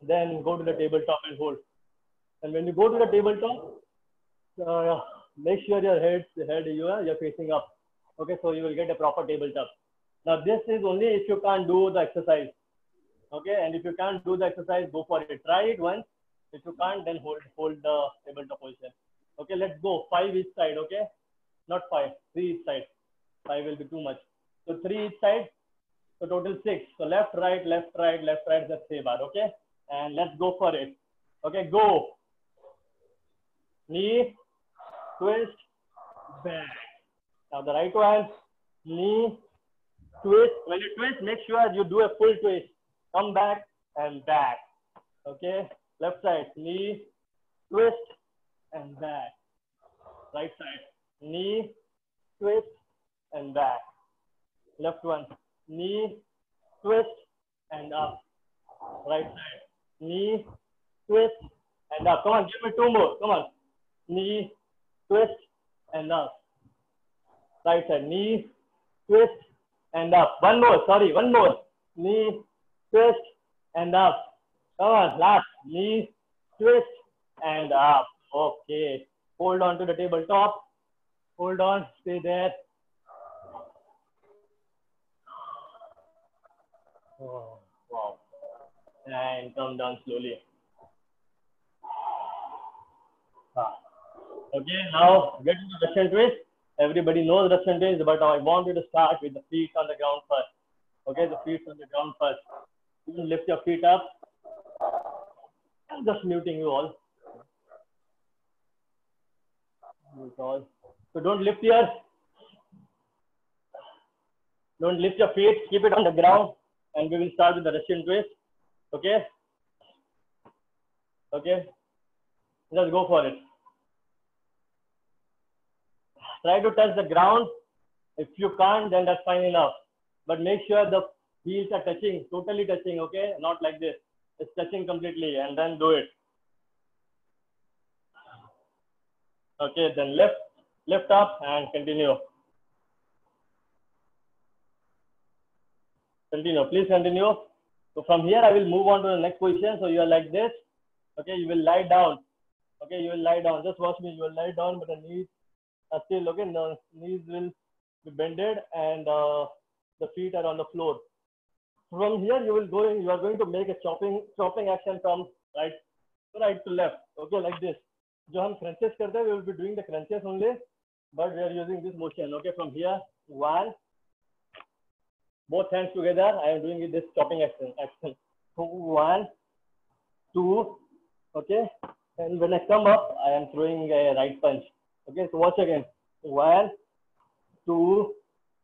then go to the tabletop and hold. And when you go to the tabletop, uh, make sure your head, head you are you're facing up. Okay, so you will get a proper tabletop. Now this is only if you can't do the exercise. Okay, and if you can't do the exercise, go for it. Try it once. If you can't, then hold hold the tabletop position. Okay, let's go. Five each side. Okay, not five. Three each side. Five will be too much. So three each side. So total six. So left, right, left, right, left, right. That's three bar. Okay, and let's go for it. Okay, go. Knee, twist, back. Now the right one, knee, twist. When you twist, make sure you do a full twist. Come back and back. Okay. Left side, knee, twist, and back. Right side, knee, twist, and back. Left one, knee, twist, and up. Right side, knee, twist, and up. Come on, give me two more. Come on. Knee, twist, and up. Right side, knee, twist, and up. One more, sorry, one more. Knee, twist, and up. Come on, last. Knee, twist, and up. Okay. Hold on to the tabletop. Hold on, stay there. Oh, wow. And come down slowly. Ah. Okay, now get into the Russian twist. Everybody knows Russian twist, but I want you to start with the feet on the ground first. Okay, the feet on the ground first. You can lift your feet up. I'm just muting you all. All. So don't lift your don't lift your feet, keep it on the ground, and we will start with the Russian twist. Okay? Okay? Let's go for it. Try to touch the ground. If you can't, then that's fine enough. But make sure the heels are touching, totally touching, okay? Not like this. It's touching completely, and then do it. Okay, then lift, lift up and continue. Continue, please continue. So from here, I will move on to the next position. So you are like this. Okay, you will lie down. Okay, you will lie down. Just watch me. You will lie down, but the knees are still okay. The knees will be bended and uh, the feet are on the floor. From here, you will go. You are going to make a chopping chopping action from right right to left. Okay, like this. जो हम crunches करते हैं, we will be doing the crunches only, but we are using this motion. Okay, from here, one, both hands together. I am doing this chopping action. Action. One, two, okay. And when I come up, I am throwing a right punch. Okay, so watch again. One, two,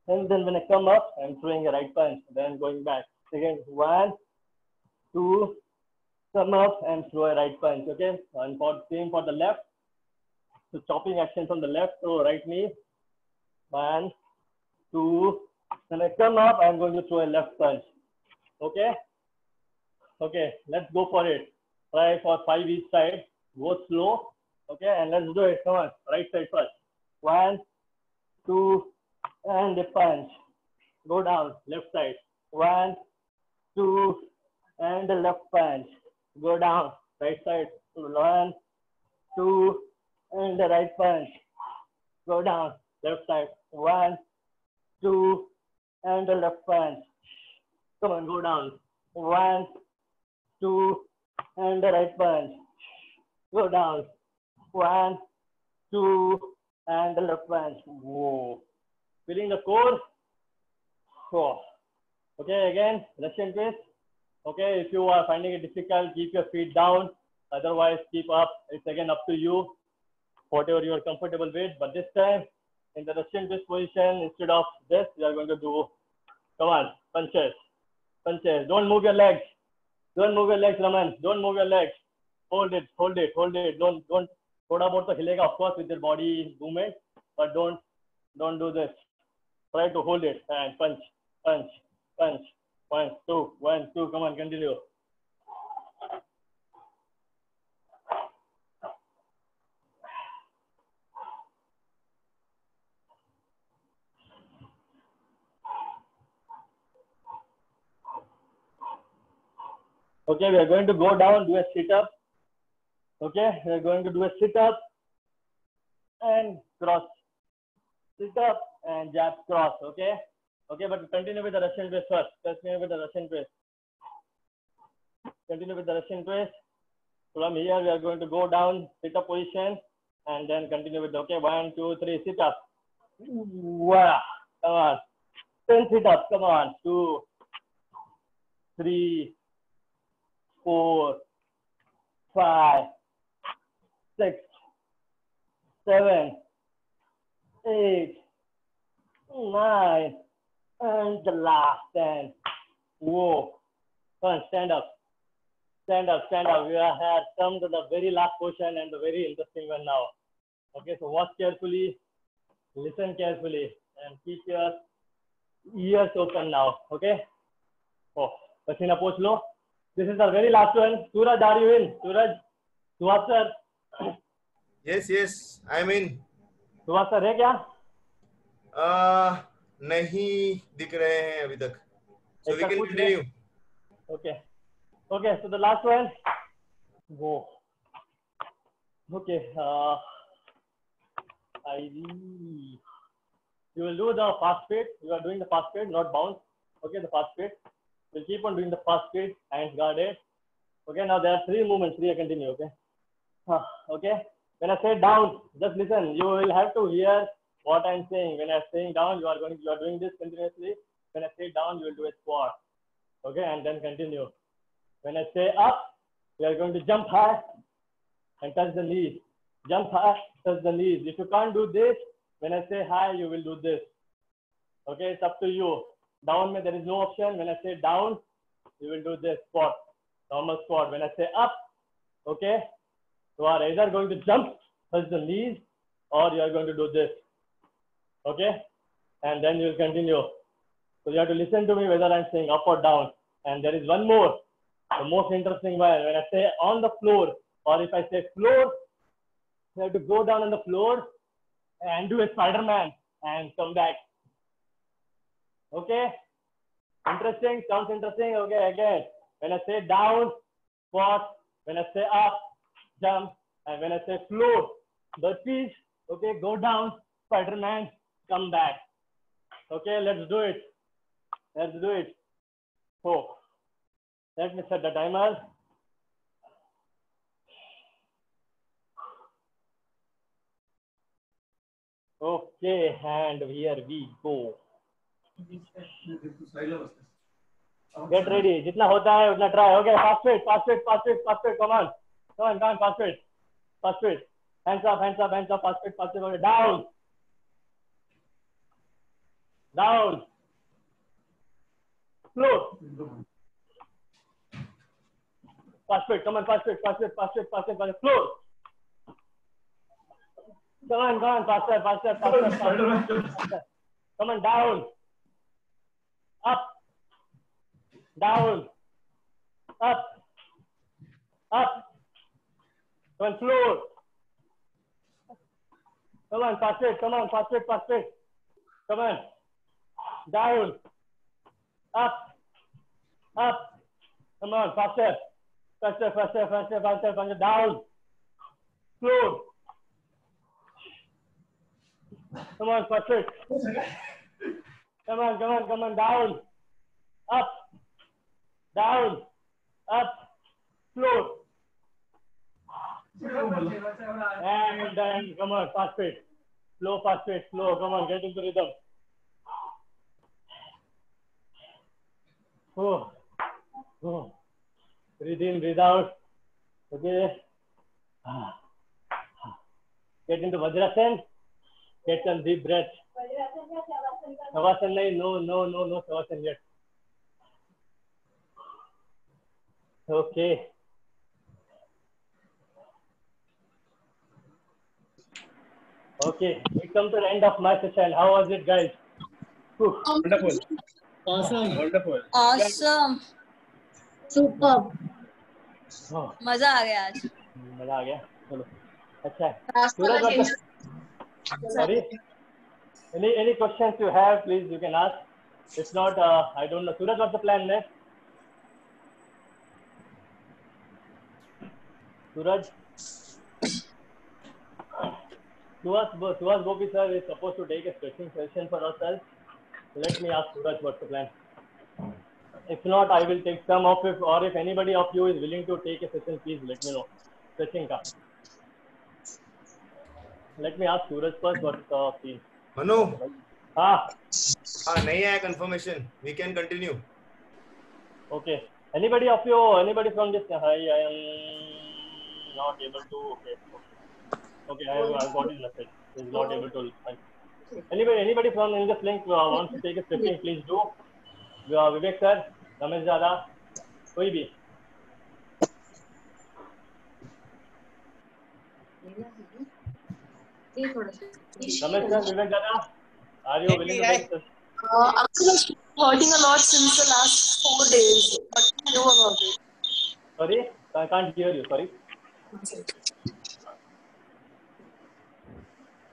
and then when I come up, I'm throwing a right punch. Then going back. Again, one, two, come up and throw a right punch. Okay, and for same for the left. So chopping action from the left. So right knee. One, two. When I come up, I'm going to throw a left punch. Okay. Okay, let's go for it. Try for five each side. Go slow. Okay, and let's do it. Come on, right side first. One, two, and a punch. Go down, left side. One, two, and the left punch. Go down, right side. One, two, and the right punch. Go down, left side. One, two, and the left punch. Come on, go down. One, two, and the right punch. Go down. One, two, and the left punch. Whoa. Feeling the core? Oh. Okay, again, Russian twist. Okay, if you are finding it difficult, keep your feet down. Otherwise, keep up. It's again up to you, whatever you are comfortable with. But this time, in the Russian twist position, instead of this, we are going to do, come on, punches, punches. Don't move your legs. Don't move your legs, Raman. Don't move your legs. Hold it, hold it, hold it. Don't, don't. Thoda bahut to hilega, of course, with your body movement, but don't, don't do this. Try to hold it and punch, punch, punch. One, two, one, two. Come on, continue. Okay, we are going to go down, do a sit up. Okay, we are going to do a sit up and cross. Sit up and jab cross. Okay, okay, but continue with the Russian twist first. Continue with the Russian twist. Continue with the Russian twist. From here, we are going to go down, sit up position, and then continue with okay. One, two, three, sit up. Wow, come on. Ten sit ups. Come on. Two, three, four, five, six, seven, eight, nine, and the last ten. Whoa. Come on, stand up. Stand up, stand up. We have come to the very last portion and the very interesting one now. Okay, so watch carefully, listen carefully, and keep your ears open now. Okay? Oh, Pasina poch lo. This is our very last one. Suraj, are you in? Suraj, Suhas sir. Yes, yes, I'm in. Subhash sir है क्या Uh, नहीं दिख रहे हैं अभी तक. So we ऐसा can कुछ continue. Okay. Okay, so the last one. Go. Okay. Uh, I you will do the fast speed. You are doing the fast speed, not bounce. Okay, the fast speed. We'll keep on doing the fast and guarded. Okay, now there are three movements. Three, I continue. Okay. Huh, okay. When I say down, just listen. You will have to hear what I'm saying. When I'm saying down, you are going. You are doing this continuously. When I say down, you will do a squat. Okay, and then continue. When I say up, we are going to jump high and touch the knees. Jump high, touch the knees. If you can't do this, when I say high, you will do this. Okay, it's up to you. Down, there is no option. When I say down, you will do this squat, normal squat. When I say up, okay, you are either going to jump, touch the knees, or you are going to do this. Okay, and then you will continue. So you have to listen to me whether I'm saying up or down. And there is one more, the most interesting one. When I say on the floor, or if I say floor, you have to go down on the floor and do a Spider-Man and come back. Okay? Interesting? Sounds interesting? Okay, again. When I say down, squat. When I say up, jump. And when I say floor, burpees. Okay, go down, Spider-Man, come back. Okay, let's do it. Let's do it. So, let me set the timer. Okay, and here we go. Get ready जितना होता है उतना try हो गया fast wait fast wait fast wait fast wait come on come on come on fast wait fast wait hands up hands up hands up fast wait fast wait down down slow fast wait come on fast wait fast wait fast wait fast wait slow come on come on fast wait fast wait fast wait come on down up, down, up, up. On, floor. Come on, fast it, come on, fast it, fast it. Come on, down, up, up. Come on, faster, faster, faster, faster, faster, faster, down, floor. Come on, fast it. Come on, come on, come on, down, up, down, up, floor. And then, come on, fast feet. Slow, fast feet, slow. Come on, get into rhythm. Oh, oh. Breathe in, breathe out. Okay. Get into Vajrasan. Get some deep breath. Savasana नहीं no no no no savasana yet okay okay we come to the end of my session how was it guys wonderful awesome wonderful awesome super मज़ा आ गया आज. मज़ा आ गया. चलो. अच्छा. Suraj sorry any any questions you have please you can ask. It's not uh, i don't know. Suraj what's the plan next suraj? Suhas, Suhas Gopi sir is supposed to take a stretching session for ourselves. Let me ask suraj what's the plan? If not i will take some of it or if anybody of you is willing to take a session please let me know. Stretching ka. Let me ask suraj first what's the feel Manu हाँ हाँ नहीं आया confirmation we can continue okay anybody of you anybody from this hi I am not able to okay okay I have got it message is not able to anybody anybody from in this link uh, wants to take a scripting please do uh, vivek sir ramesh dada koi bhi Ramesh sir, Vivek Dada, are you willing to take? this? Uh, I'm just hurting a lot since the last four days. What can I do about it? Sorry, I can't hear you. Sorry.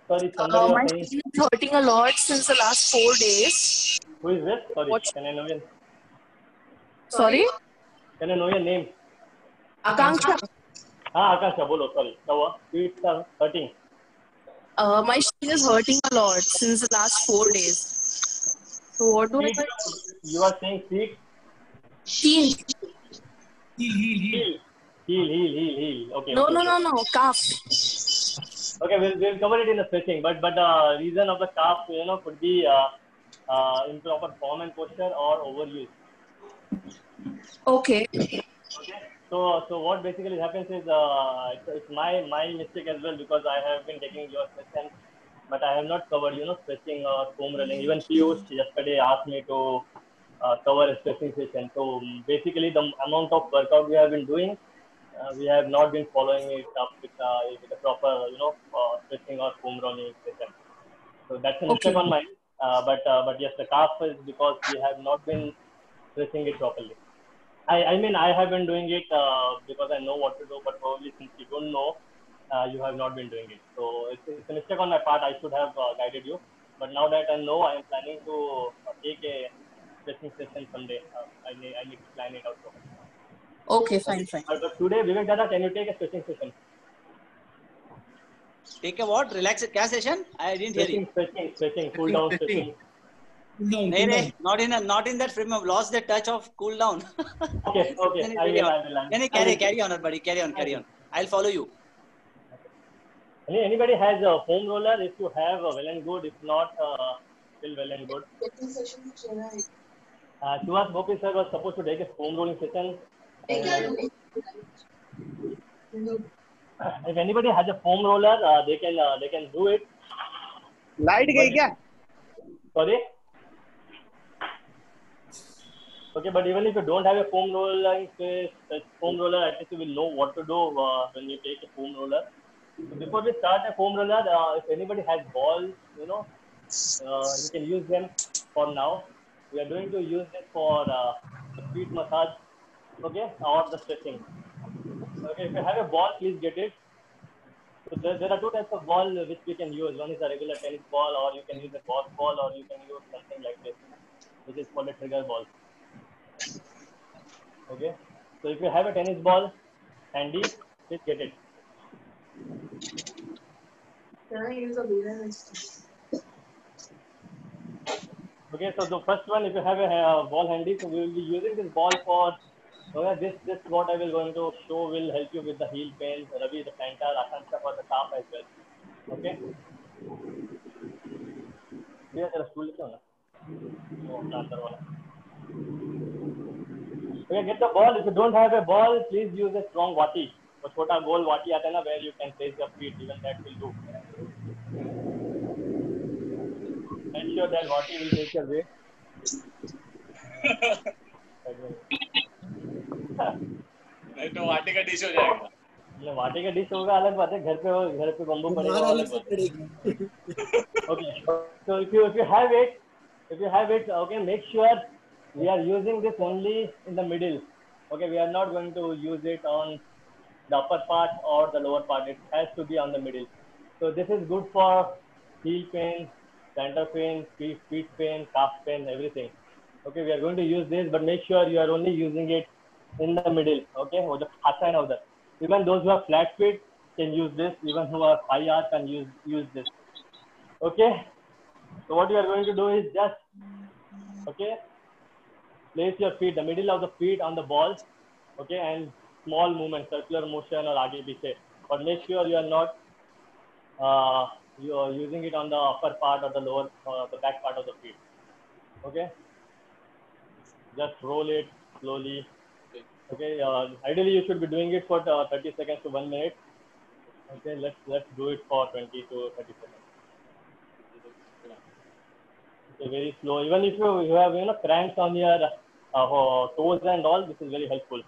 Sorry, Uh, somebody my was saying. skin is hurting a lot since the last four days. Who is this? Sorry, What's- can I know your? Sorry? Can I know your name? Akanksha. हाँ आकाशा बोलो sorry क्या हुआ sweet था hurting Uh, my shin is hurting a lot since the last four days. So what do I do? You are saying seek? Shin. Heal, heal, heal, heal, heal, heal. Okay. No, okay, no, okay. no, no. Calf. Okay, we'll, we'll cover it in the stretching. But but the uh, reason of the calf, you know, could be uh, uh, improper form and posture or overuse. Okay so so what basically happens is uh, it's, it's my my mistake as well because i have been taking your session but i have not covered you know stretching or foam rolling even Piyush yesterday asked me to uh, cover a stretching session. So um, basically the amount of workout we have been doing uh, we have not been following it up with, uh, with a proper you know uh, stretching or foam rolling session. So that's a mistake Okay. on mine uh, but uh, but yes the calf is because we have not been stretching it properly I, I mean, I have been doing it uh, because I know what to do, but probably since you don't know, uh, you have not been doing it. So it's, it's a mistake on my part. I should have uh, guided you. But now that I know, I am planning to uh, take a stretching session someday. Uh, I, need, I need to plan it out. So. Okay, fine, fine. But, but today, Vivek Dada, can you take a stretching session? Take a what? Relax. क्या session? I didn't hear you. Stretching, stretching, stretching, cool down stretching. नहीं नहीं not in a not in that frame. I've lost the touch of cool down. Okay, okay. Then I carry will, on. I will. I will. Then I carry will. carry on, buddy. Carry on, carry on. I'll follow you. Any, anybody has a foam roller? If you have, uh, well and good. If not, uh, still well and good. Uh, Suvas Gopi sir was supposed to take a foam rolling session. And if anybody has a foam roller, uh, they can uh, they can do it. Light गई क्या Sorry. Okay, but even if you don't have a foam roller, say, a foam roller, at least you will know what to do uh, when you take a foam roller. So before we start a foam roller, uh, if anybody has balls, you know, uh, you can use them for now. We are going to use it for uh, the feet massage, okay, or the stretching. Okay, if you have a ball, please get it. So there, there are two types of ball which we can use. One is a regular tennis ball, or you can use a golf ball, or you can use something like this, which is called a trigger ball. Okay. So if you have a tennis ball handy, please get it. Can I use a balloon? Okay. So the first one, if you have a uh, ball handy, so we will be using this ball for. Okay, this this what I will going to show will help you with the heel pain, Ravi the plantar, Akansha for the calf as well. Okay. भैया जरा stool लेके आओ ना वो अपना अंदर वाला Okay, get the ball. If you don't have a ball, please use a strong wati. वो छोटा गोल वाटी आता है ना where you can place your feet even that will do ensure that वाटी will take your weight नहीं तो वाटी का डिश हो जाएगा ये वाटी का डिश होगा अलग बात है घर पे घर पे बम्बू पड़ेगा वो अलग बात है okay so if you if you have it if you have it okay make sure we are using this only in the middle. Okay, we are not going to use it on the upper part or the lower part. It has to be on the middle. So this is good for heel pain, plantar pain, feet pain, calf pain, everything. Okay, we are going to use this, but make sure you are only using it in the middle. Okay, or the of other. Even those who have flat feet can use this. Even who are high arch can use use this. Okay. So what you are going to do is just okay place your feet the middle of the feet on the balls okay and small movement circular motion or aage piche but make sure you are not uh, you are using it on the upper part or the lower uh, the back part of the feet okay? Just roll it slowly okay? Uh, ideally you should be doing it for uh, 30 seconds to 1 minute okay? Let's let's do it for 20 to 30 seconds. Okay, very slow. Even if you, you have you know cramps on your uh, toes and all this is very helpful.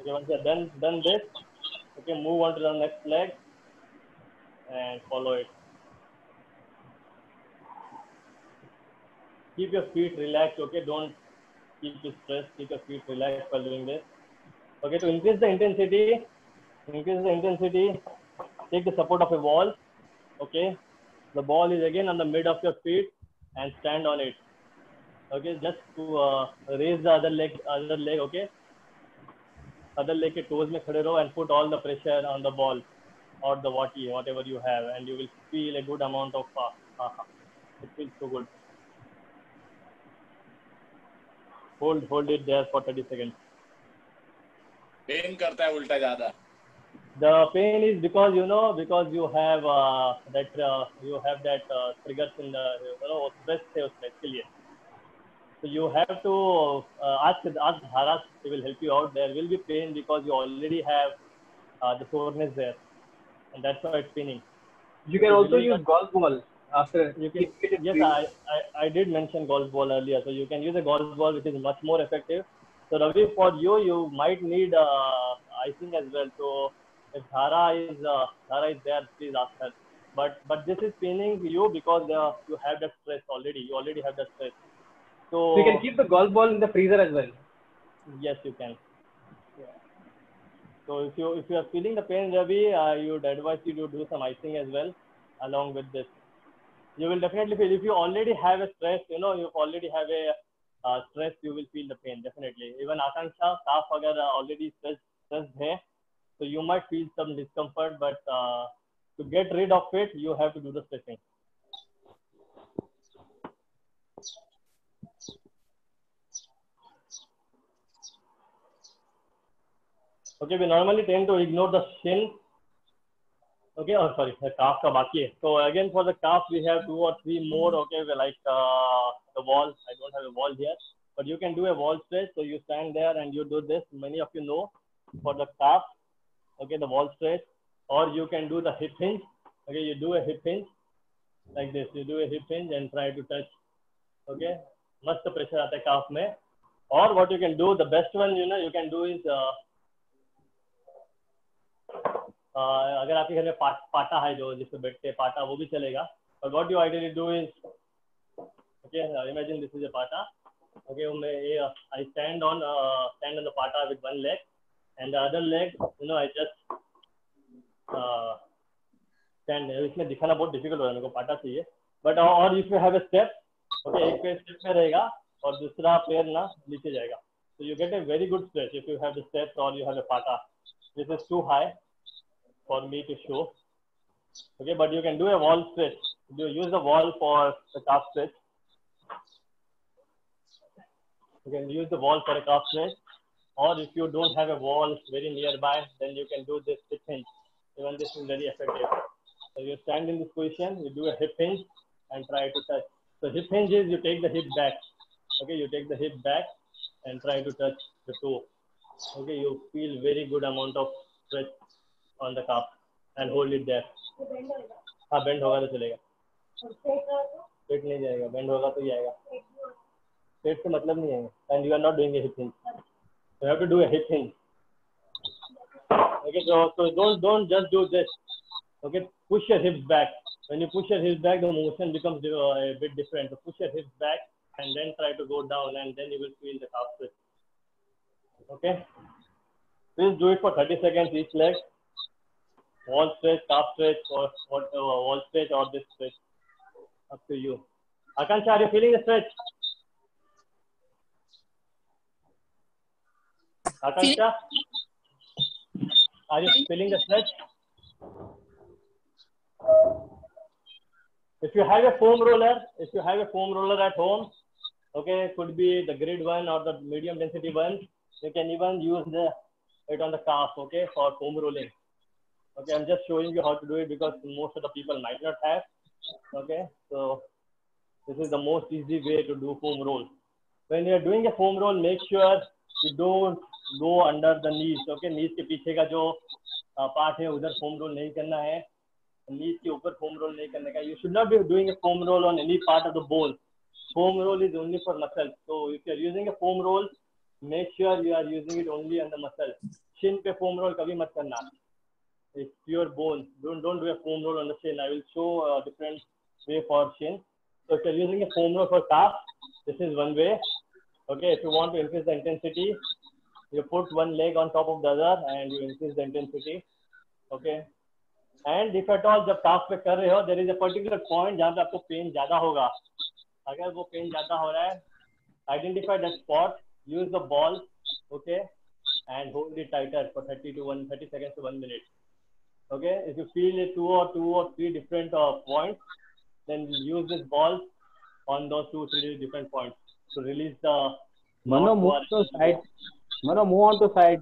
Okay once you are done done this okay move on to the next leg and follow it. Keep your feet relaxed okay? Don't keep it stressed keep your feet relaxed while doing this. Okay to increase the intensity increase the intensity take the support of a wall okay? The ball is again on the mid of your feet and stand on it okay just to, uh, raise the other leg other leg okay? Other leg ke toes mein khade raho and put all the pressure on the ball or the water whatever you have and you will feel a good amount of uh, uh, it feels so good. Hold hold it there for 30 seconds. Pain karta hai ulta zyada the pain is because you know because you have uh, that uh, you have that uh, triggers in the you know stress stress ke liye so you have to uh, ask ask Dhara he will help you out there. Will be pain because you already have uh, the soreness there. And that's why it's paining. You can also use golf ball after. you can yes. I, I i did mention golf ball earlier. So you can use a golf ball which is much more effective. So ravi for you you might need uh, icing as well. So if dhara is uh, dhara is there please ask her. But but this is paining you because uh, you have that stress already. You already have that stress so So you can keep the golf ball in the freezer as well. yes you can. So if you if you are feeling the pain ravi i would advise you to do some icing as well along with this. You will definitely feel if you already have a stress you know you already have a uh, stress you will feel the pain definitely. Even akanksha calf agar already stress stressed hai so you might feel some discomfort but uh, to get rid of it you have to do the stretching okay we normally tend to ignore the shin okay oh sorry the calf ka baki so again for the calf we have two or three more okay we like uh, the wall. I don't have a wall here but you can do a wall stretch. So you stand there and you do this. Many of you know for the calf okay the wall stretch or you can do the hip hinge. Okay you do a hip hinge like this. You do a hip hinge and try to touch okay mast pressure aata hai calf or what you can do the best one you know you can do is uh, अगर आपके घर में पा, पाटा है जो जिसमें बैठते हैं पाटा वो भी चलेगा। और what you ideally do is okay imagine this is a पाटा। Okay I stand on stand on the पाटा with one leg and the other leg you know I just stand इसमें दिखाना बहुत डिफ़िकल्ट हो रहा है मेरे को पाटा चाहिए। बट uh, और if you have a step okay एक पैर स्टेप में रहेगा और दूसरा पैर ना नीचे जाएगा। So you get a very good stretch if you have the step और यू हैव अ पाटा। This is too high for me to show. Okay, but you can do a wall stretch. You use the wall for the calf stretch. You can use the wall for a calf stretch. Or if you don't have a wall very nearby, then you can do this hip hinge. Even this is very effective. So you stand in this position, you do a hip hinge and try to touch. So hip hinge is you take the hip back. Okay, you take the hip back and try to touch the toe. Okay, you feel very good amount of stretch on the calf and hold it there. हाँ bend होगा तो चलेगा straight नहीं जाएगा bend होगा तो ही आएगा से मतलब नहीं है not doing a hip hinge you have to do a hip hinge okay so, so don't don't just do this okay push your hips back when you push your hips back the motion becomes uh, a bit different so push your hips back and then try to go down and then you will feel the calf stretch okay please do it for 30 seconds each leg wall stretch calf stretch or, uh, wall stretch or this stretch up to you. Akansha are you feeling the stretch akansha? Are you feeling the stretch if you have a foam roller if you have a foam roller at home okay could be the grid one or the medium density one you can even use the it on the calf okay for foam rolling Okay, I'm just showing you how to do it because most of the people might not have. Okay, so this is the most easy way to do foam roll. When you are doing a foam roll, make sure you don't go under the knees. Okay, knees ke piche ka jo uh, part hai udhar foam roll nahi karna hai knees ke upar foam roll nahi roll नहीं you should not be doing a foam roll on any part of the bone foam roll is only for muscle so if you are using a foam roll make sure you are using it only on the muscle shin pe foam roll kabhi mat karna it's pure bone don't don't do a foam roll on the shin i will show a different way for shin so if you're using a foam roll for calf this is one way okay if you want to increase the intensity you put one leg on top of the other and you increase the intensity okay and if at all जब calf पे कर रहे हो there is a particular point जहाँ पे आपको pain ज़्यादा होगा अगर वो pain ज़्यादा हो रहा है identify that spot use the ball okay and hold it tighter for 30 to 1 30 seconds to 1 minute okay if you feel it two or two or three different uh, points then use this ball on those two three different points to release the Mano, knot move who to are- side. Mano, move on to side.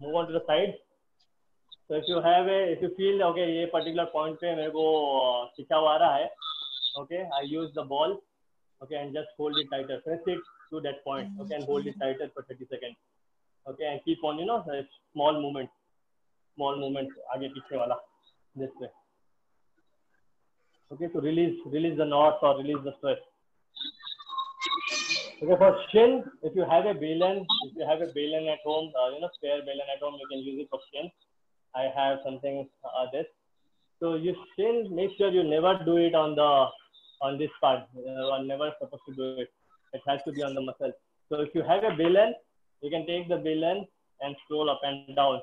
move on to the side so if you have a if you feel okay ये particular point पे मेरे को uh, खिंचाव आ रहा है okay I use the ball okay and just hold it tighter press it to that point okay and hold it tighter for 30 seconds okay and keep on you know a small movement Small movement आगे पीछे वाला this way okay to release release the knots or release the stress okay for shin if you have a baleen if you have a baleen at home uh, you know spare baleen at home you can use it for shin i have something uh, this so you shin make sure you never do it on the on this part uh, you are never supposed to do it it has to be on the muscle so if you have a baleen you can take the baleen and scroll up and down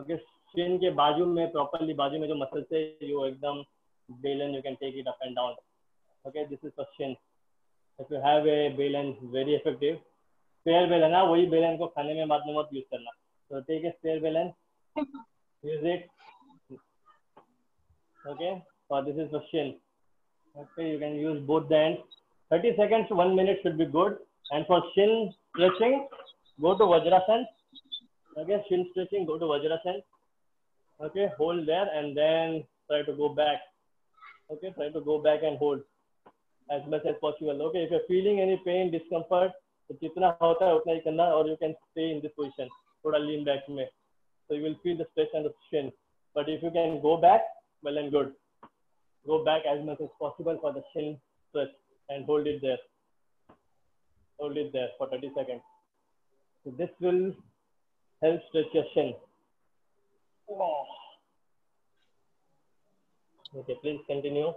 okay skin के बाजू में properly बाजू में जो muscle से you एकदम बेलन you can take it up and down okay this is for skin if you have a बेलन वेरी इफ़ेक्टिव स्पेयर बेलन है वही बेलन को खाने में बाद में मत यूज़ करना. तो टेक ए स्पेयर बेलन use it okay so this is for shin okay you can use both the ends. 30 seconds 1 minute should be good. And for shin stretching go to vajrasan. okay shin stretching go to vajrasan okay hold there and then try to go back okay try to go back and hold as much as possible okay if you're feeling any pain discomfort तो जितना होता है उतना ही करना और you can stay in this position थोड़ा lean back में so you will feel the stretch on the shin but if you can go back well and good go back as much as possible for the shin stretch and hold it there hold it there for 30 seconds so this will help stretch your shin oh. okay please continue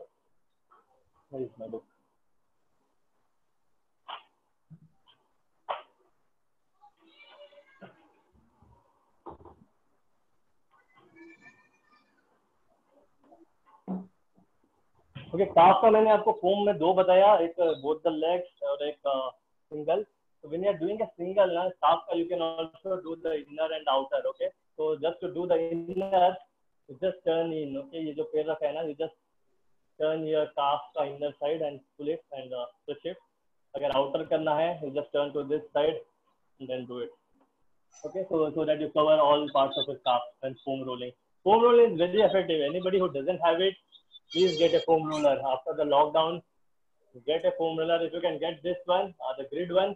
where is my book okay calf का मैंने आपको foam में दो बताया एक both the legs और एक single so when you are doing a single na calf ka you can also do the inner and outer okay so just to do the inner you just turn in okay ये जो पैर रखा है ना you just turn your calf का inner side and pull it and uh, push it अगर outer करना है you just turn to this side and then do it okay so so that you cover all parts of the calf and foam rolling foam rolling is very effective anybody who doesn't have it please get a foam roller after the lockdown get a foam roller if you can get this one or the grid one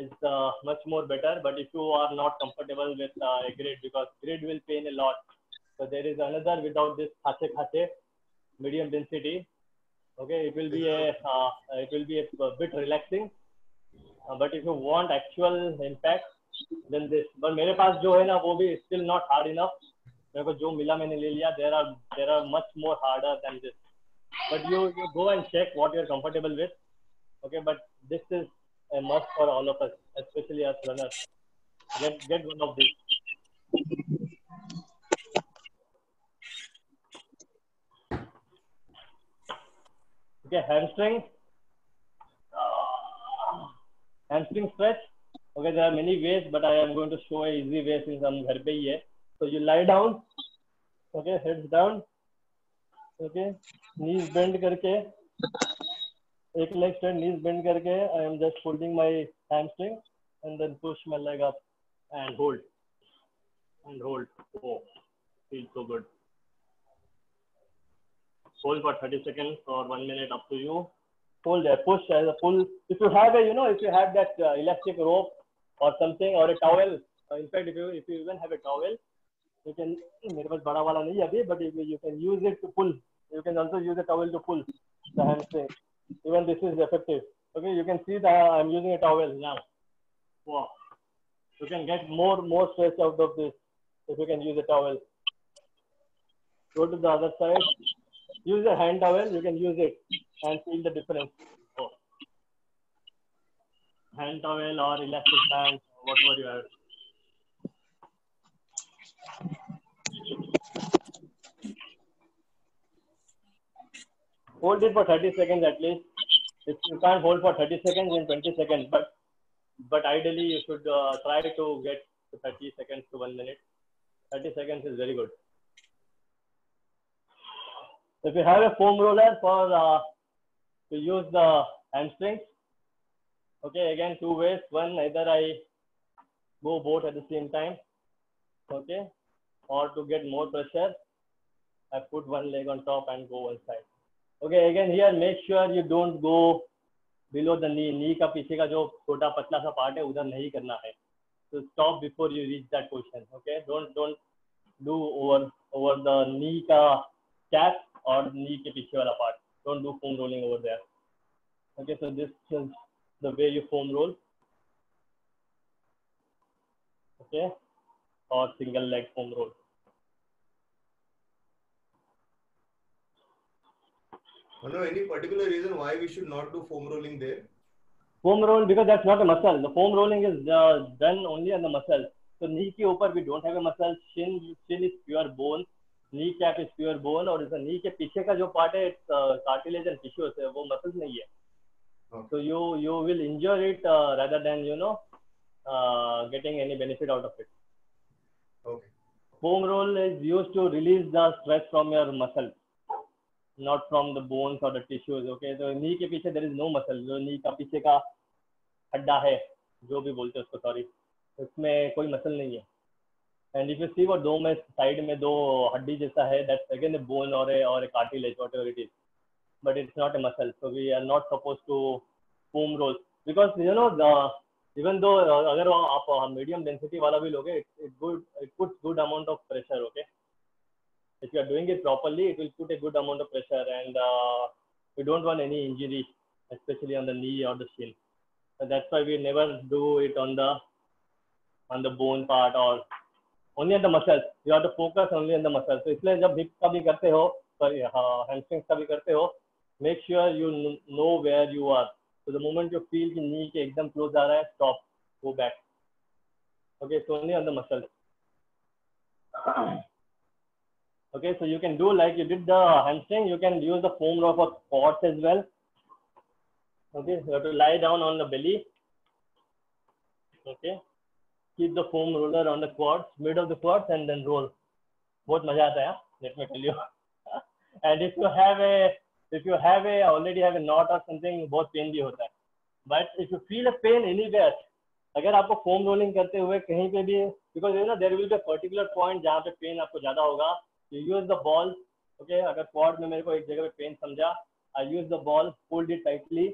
is uh, much more better. But if you are not comfortable with uh, a grid, because grid will pain a lot. So there is another without this khase khase medium density. Okay, it will be a uh, it will be a, a bit relaxing. Uh, but if you want actual impact, then this. But मेरे पास जो है ना वो भी still not hard enough. मेरे को जो मिला मैंने ले लिया. There are there are much more harder than this. But you you go and check what you're comfortable with. Okay, but this is a must for all of us, especially as runners. Get get one of these. Okay, hamstring. Uh, hamstring stretch. Okay, there are many ways, but I am going to show a easy way since I'm घर पे ही है. So you lie down. Okay, heads down. Okay, knees bend करके एक leg straight, knees bend करके I am just holding my hamstring and then push my leg up and hold and hold. Oh, feels so good. Hold for 30 seconds or one minute up to you. Hold there, push as a pull. If you have a, you know, if you have that uh, elastic rope or something or a towel, uh, in fact, if you if you even have a towel, you can. मेरे पास बड़ा वाला नहीं है अभी, but you, you can use it to pull. You can also use a towel to pull the hamstring. Even this is effective. Okay, you can see that I'm using a towel now. Wow. You can get more more stress out of this if you can use a towel. Go to the other side. Use a hand towel. You can use it and feel the difference. Oh. Hand towel or elastic band, whatever you have. Hold it for 30 seconds at least. If you can't hold for 30 seconds, then 20 seconds. But but ideally, you should uh, try to get to 30 seconds to one minute. 30 seconds is very good. If you have a foam roller for uh, to use the hamstrings, okay, again two ways. One, either I go both at the same time, okay, or to get more pressure, I put one leg on top and go one side. Okay again here make sure you don't go below the knee knee का पीछे का जो छोटा पतला सा part है, उधर नहीं करना है। तो stop before you reach that position okay don't don't do over over the knee का कैप और नी के पीछे वाला part don't do foam rolling over there okay so this the way you foam roll okay और single leg foam roll Manu, any particular reason why we should not do foam rolling there? Foam roll because that's not a muscle. The foam rolling is uh, done only on the muscle. So knee के ऊपर we don't have a muscle. Shin shin is pure bone. Knee cap is pure bone और इस knee के पीछे का जो part है it's uh, cartilage and tissues है वो muscles नहीं है. Okay. So you you will injure it uh, rather than you know uh, getting any benefit out of it. Okay. Foam roll is used to release the stress from your muscle, not from the bones और the tissues okay तो knee के पीछे there is no muscle जो नी का पीछे का हड्डा है, जो भी बोलते हैं उसको सॉरी उसमें कोई मसल नहीं है। एंड इफ़ यू सी वो दो में साइड में दो हड्डी जैसा है दैट्स अगेन बोन और ए और cartilage whatever it is but it's not a muscle so we are not suppose to foam roll because you know even though अगर आप मीडियम डेंसिटी वाला भी लोगे it good it puts good amount of pressure okay Okay, if you are doing it properly, it will put a good amount of pressure, and uh, we don't want any injury, especially on the knee or the shin. So that's why we never do it on the on the bone part or only on the muscles. You have to focus only on the muscles. So इसलिए जब hip का भी करते हो, sorry, हाँ, hamstrings का भी करते हो, make sure you kn- know where you are. So the moment you feel कि knee के एकदम close आ रहा है, stop, go back. Okay, it's only on the muscles. Okay, so you can do like you did the hamstring, you can use the foam roll for quads as well. Okay, you have to lie down on the belly. Okay, keep the foam roller on the quads, mid of the quads, and then roll. बहुत मज़ा आता है हाँ? let me tell you. and if you have a if you have a already have a knot or something बहुत pain भी होता है. But if you feel a pain anywhere, अगर आपको फोम रोलिंग करते हुए कहीं पे भी because you know there will be particular point जहाँ पे पेन आपको ज़्यादा होगा you use the ball okay अगर क्वाड में मेरे को एक जगह पे पेन समझा I use the ball hold it tightly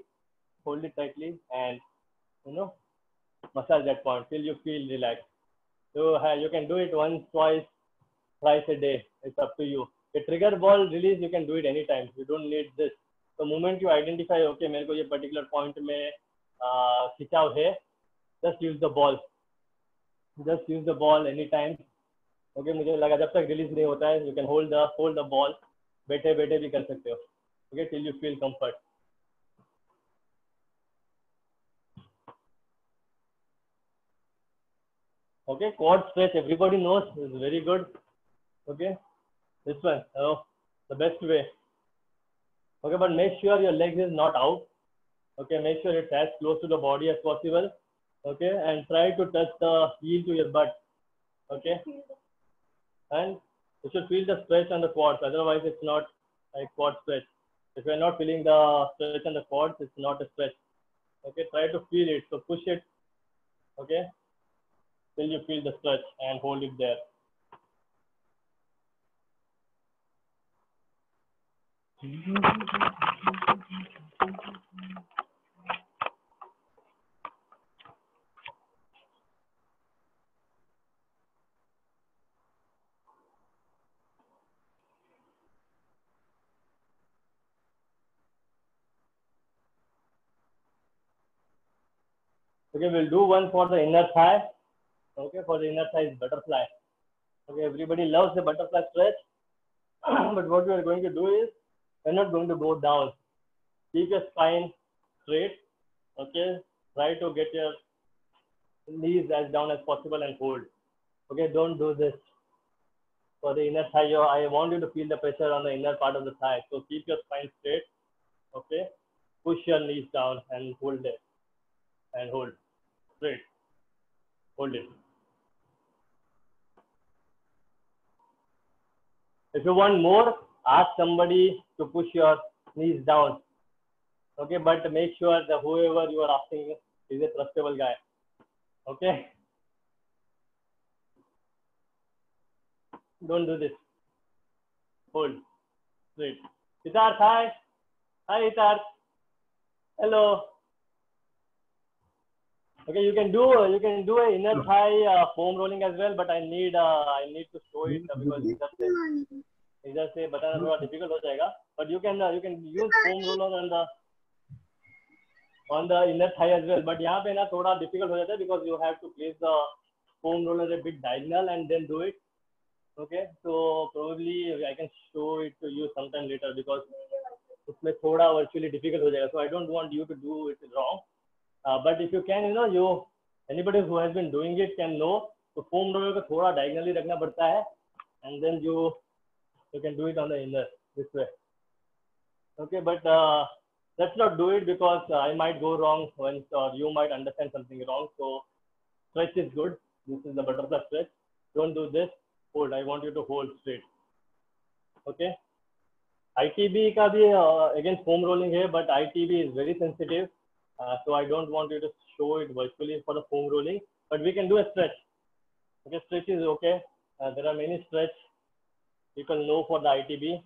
hold it tightly and you know massage that point feel you feel relax तो है you can do it once twice thrice a day it's up to you a trigger ball release you can do it any time you don't need this तो moment you identify okay मेरे को ये particular point में खिंचाव है just use the ball just use the ball any times okay मुझे लगा जब तक रिलीज़ नहीं होता है you can hold the hold the ball बैठे बैठे भी कर सकते हो। Okay till you feel comfort okay cord stretch everybody knows is very good okay this one the best way okay but make sure your leg is not out okay make sure it as close to the body as possible okay and try to touch the heel to your butt okay and you should feel the stretch on the quads. Otherwise, it's not a quad stretch. If you're not feeling the stretch on the quads, it's not a stretch. Okay, try to feel it. So push it. Okay, till you feel the stretch and hold it there. Okay, we'll do one for the inner thigh. Okay, for the inner thigh is butterfly. Okay, everybody loves the butterfly stretch. but what we are going to do is, we're not going to go down. Keep your spine straight. Okay, try to get your knees as down as possible and hold. Okay, don't do this. For the inner thigh, I want you to feel the pressure on the inner part of the thigh. So keep your spine straight. Okay, push your knees down and hold it. And hold straight. Hold it. If you want more, ask somebody to push your knees down. Okay, but make sure that whoever you are asking is a trustable guy. Okay. Don't do this. Hold. Straight. Hitarth, hi. Hi, Hitarth. Hello. Okay, you can do you can do a inner thigh uh, foam rolling as well, but I need uh, I need to show it uh, because इधर से इधर से बताना थोड़ा difficult हो जाएगा. But you can uh, you can use foam roller on the on the inner thigh as well. But यहाँ पे ना थोड़ा difficult हो जाता है because you have to place the foam roller a bit diagonal and then do it. Okay, so probably I can show it to you sometime later because उसमें थोड़ा virtually difficult हो जाएगा. So I don't want you to do it wrong. Uh, but if you can, you know, you anybody who has been doing it can know. तो foam roller को थोड़ा diagonally रखना पड़ता है, and then you you can do it on the inner this way. Okay, but uh, let's not do it because uh, I might go wrong once, or you might understand something wrong. So stretch is good. This is the butterfly stretch. Don't do this. Hold. I want you to hold straight. Okay. ITB का भी uh, again foam rolling है, but ITB is very sensitive. Uh, so I don't want you to show it virtually for the foam rolling, but we can do a stretch. Okay, stretch is okay. Uh, there are many stretch people know for the ITB,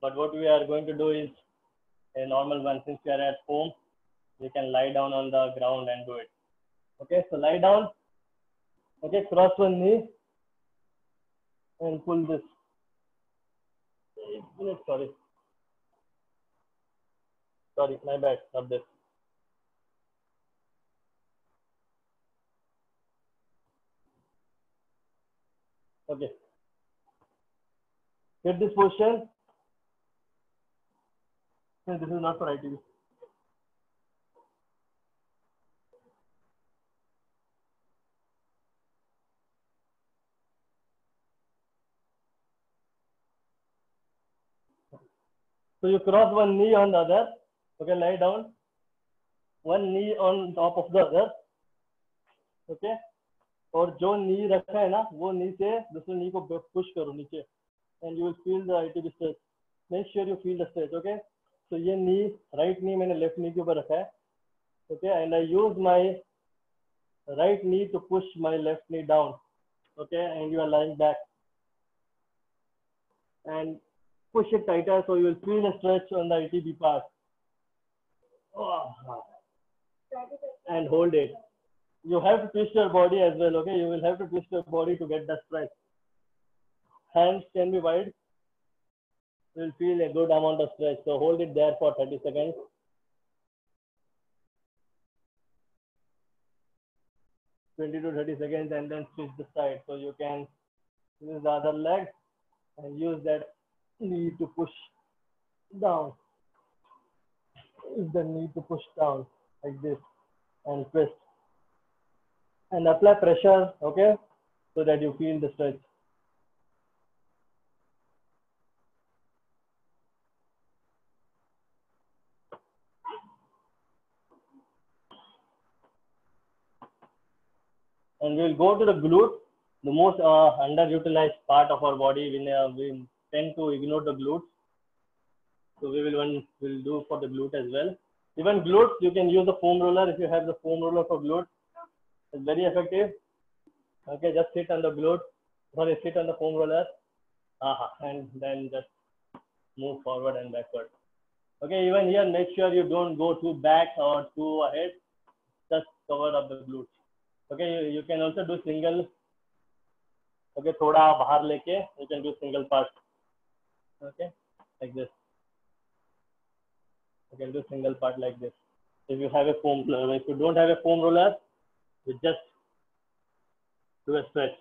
but what we are going to do is a normal one. Since we are at home, we can lie down on the ground and do it. Okay, so lie down. Okay, cross one knee and pull this. Sorry. Sorry, my bad, not this. Okay. Get this position. No, This is not for ITB. So you cross one knee on the other. Okay, lie down. One knee on top of the other. Okay. और जो नी रखा है ना, वो नी से दूसरे नी को push करो नीचे and you will feel the ITB stretch make sure you feel the stretch okay तो ये नी राइट नी मैंने लेफ़्ट नी के ऊपर रखा है okay and I use my right knee to push my left knee down okay and you are lying back and push it tighter so you will feel the stretch on the ITB part. Oh. And hold it. You have to twist your body as well. Okay, you will have to twist your body to get the stretch. Hands can be wide. You will feel a good amount of stretch. So hold it there for 30 seconds. Twenty to thirty seconds, and then switch the side. So you can use the other leg and use that knee to push down. Use the knee to push down like this and twist and apply pressure okay so that you feel the stretch and we'll go to the glute the most uh, underutilized part of our body. We, uh, we tend to ignore the glutes. So we will one will do for the glute as well. Even glutes you can use the foam roller. If you have the foam roller for glutes it's very effective. Okay, just sit on the glute. Sorry, sit on the foam roller. Aha, and then just move forward and backward. Okay, even here, make sure you don't go too back or too ahead. Just cover up the glutes. Okay, you, you can also do single. Okay, thoda bahar leke, you can do single part. Okay, like this. You can do single part like this. If you have a foam, if you don't have a foam roller, you just do a stretch.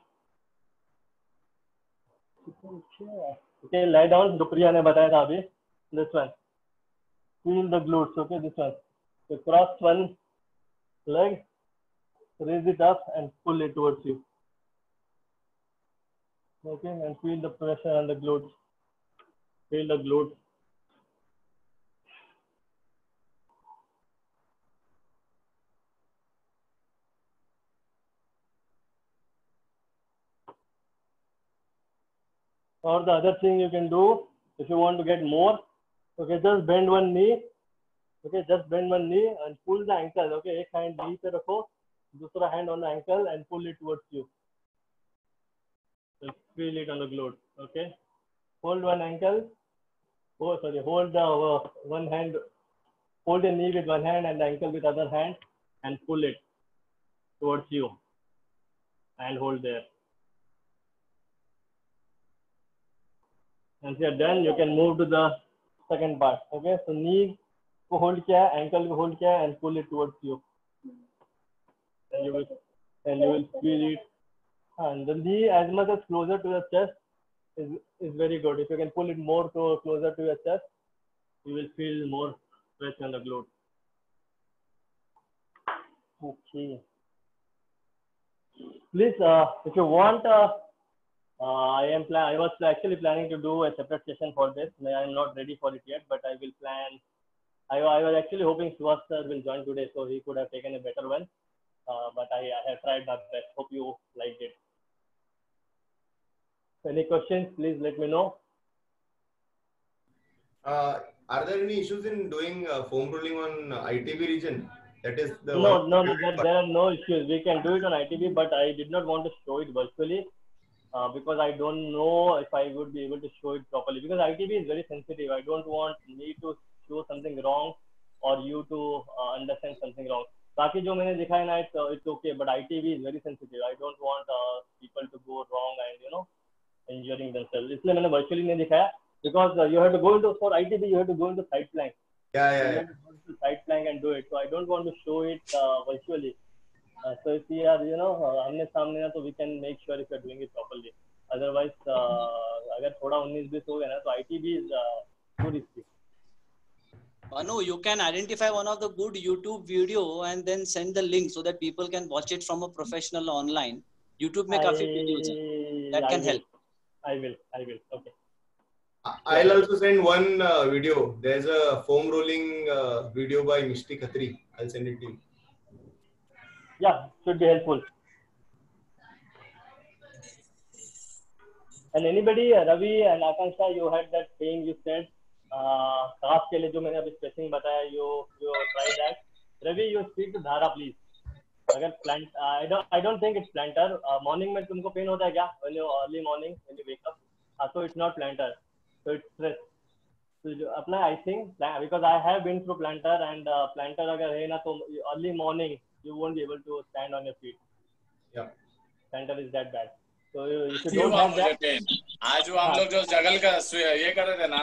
Okay, lie down. Dupriya ने बताया था अभी. This one. Feel the glutes. Okay, this one. So cross one leg, raise it up and pull it towards you. Okay, and feel the pressure on the glutes. Feel the glutes. or the other thing you can do if you want to get more okay just bend one knee okay just bend one knee and pull the ankle okay ek hand knee pe rakho dusra hand on the ankle and pull it towards you. Just feel it on the glute okay. Hold one ankle oh sorry hold the uh, one hand hold the knee with one hand and the ankle with other hand and pull it towards you and hold there. Once you're done, you can move to the second part. Okay, so knee को hold किया है, ankle को hold किया है, and pull it towards you. And you will, and you will feel it. And the knee as much as closer to your chest is is very good. If you can pull it more to closer to your chest, you will feel more stretch on the glute. Okay. Please, uh, if you want. Uh, uh, I am plan. I was actually planning to do a separate session for this. I am not ready for it yet, but I will plan. I, I was actually hoping Suhas sir will join today, so he could have taken a better one. Uh, but I, I have tried my best. Hope you liked it. Any questions? Please let me know. Uh, are there any issues in doing uh, foam rolling on uh, ITB region? That is the No, no, no there, there are no issues. We can do it on ITB, but I did not want to show it virtually uh, because I don't know if I would be able to show it properly. Because ITB is very sensitive. I don't want me to show something wrong or you to uh, understand something wrong. बाकी जो मैंने दिखाया ना it's, uh, it's okay, but ITB is very sensitive. I don't want uh, people to go wrong and you know injuring themselves. इसलिए मैंने virtually नहीं दिखाया because uh, you have to go into for ITB you have to go into side plank. Yeah, You yeah, yeah. have to go into side plank and do it. So I don't want to show it uh, virtually. Uh, so if we are, you know, uh, आमने सामने ना तो we can make sure if we are doing it properly. Otherwise, uh, अगर थोड़ा 19 बीस हो गया ना तो ITB is uh, too risky. Manu, you can identify one of the good YouTube video and then send the link so that people can watch it from a professional online. YouTube में काफ़ी videos हैं. That I can will. help. I will. I will. Okay. I'll also send one uh, video. There's a foam rolling uh, video by Mishti Khatri. I'll send it to you. Yeah, should be helpful. And anybody, Ravi and Akansha, you had that saying you said, uh, काफ के लिए जो मैंने अभी stretching बताया you you try that Ravi you speak to Dhara please अगर plant I don't think it's plantar morning में तुमको pain होता है क्या? When you early morning when you wake up so it's not plantar so it's stress तो अपना I think because I have been through plantar and plantar अगर है ना तो early morning you won't be able to stand on your feet. Yeah. Center is that bad. So you- if you क्यों don't हुआ have मुझे that, pen आज वो हम लोग जो जगल का स्वे- ये कर रहे थे ना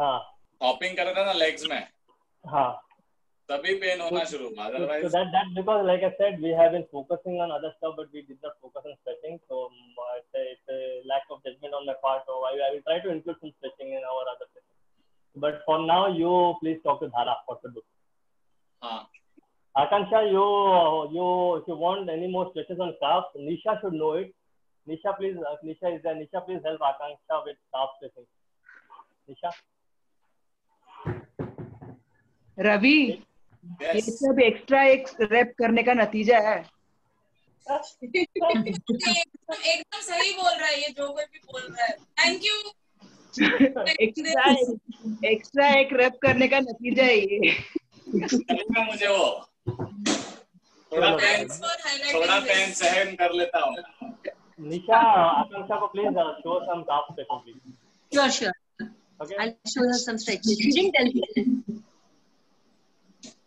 हाँ हॉपिंग कर रहे थे ना लेग्स में हाँ. तभी पेन होना शुरू हुआ So, so otherwise that that's because, like I said, we have been focusing on other stuff, but we did not focus on stretching. So um, it's, a, it's a lack of judgment on my part. So I, I will try to include some stretching in our other sessions. But for now, you please talk to Dhara what to do. हाँ Akansha, you you if you want any more stretches on calves, Nisha should know it. Nisha, please, uh, Nisha is there. Nisha, please help Akansha with calf stretching. Nisha, Ravi ये yes सब extra एक rep करने का नतीजा है एकदम सही बोल रहा है ये जो कोई भी बोल रहा है थैंक यू एक्स्ट्रा एक्स्ट्रा एक रेप करने का नतीजा है ये मुझे वो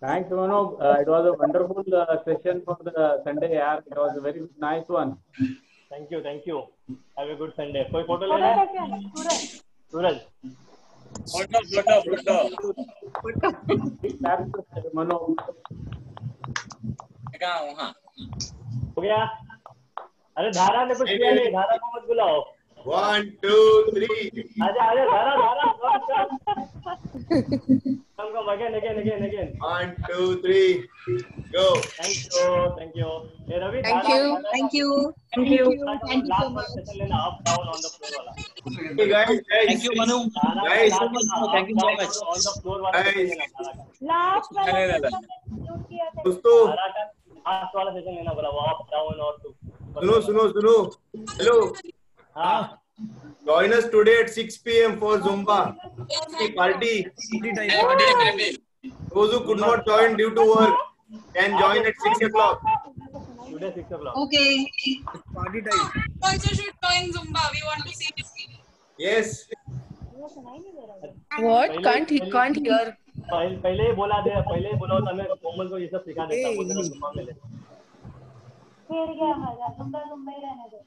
thanks Manoj it was a wonderful session for the Sunday यार it was very nice one thank you thank you have a good Sunday कोई फ़ोटो लेना? है Suraj. Suraj. Photo photo photo Manu. कहाँ हूँ हाँ हो गया? अरे धारा ने कुछ किया नहीं. धारा को मत बुलाओ. वन टू थ्री आजा आजा धारा धारा come come again again again again one two three go thank you thank you ये Ravi thank you thank you thank you thank you so much लेना up down on the floor वाला। Guys thank you Manu guys thank you so much on the floor वाला last वाला दोस्तों। Last वाला session लेना बोला वो up down और सुनो सुनो सुनो। Hello join us today at 6 p.m. for Zumba party. Those who could not join due to work can join at 6 o'clock. Today six o'clock. Okay. also should join Zumba. We want to see you. Yes. है What? Can't he? Can't hear. पहले पहले ही बोला दे पहले ही बोला होता मैं कोमल को ये सब सिखा देता में फिर क्या मज़ा जुम्बा जुम्बा ही रहने दो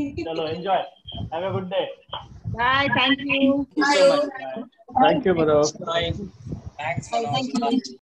Chalo, enjoy. Have a good day. Bye. Thank you. Thank you so Thanks. Thank you.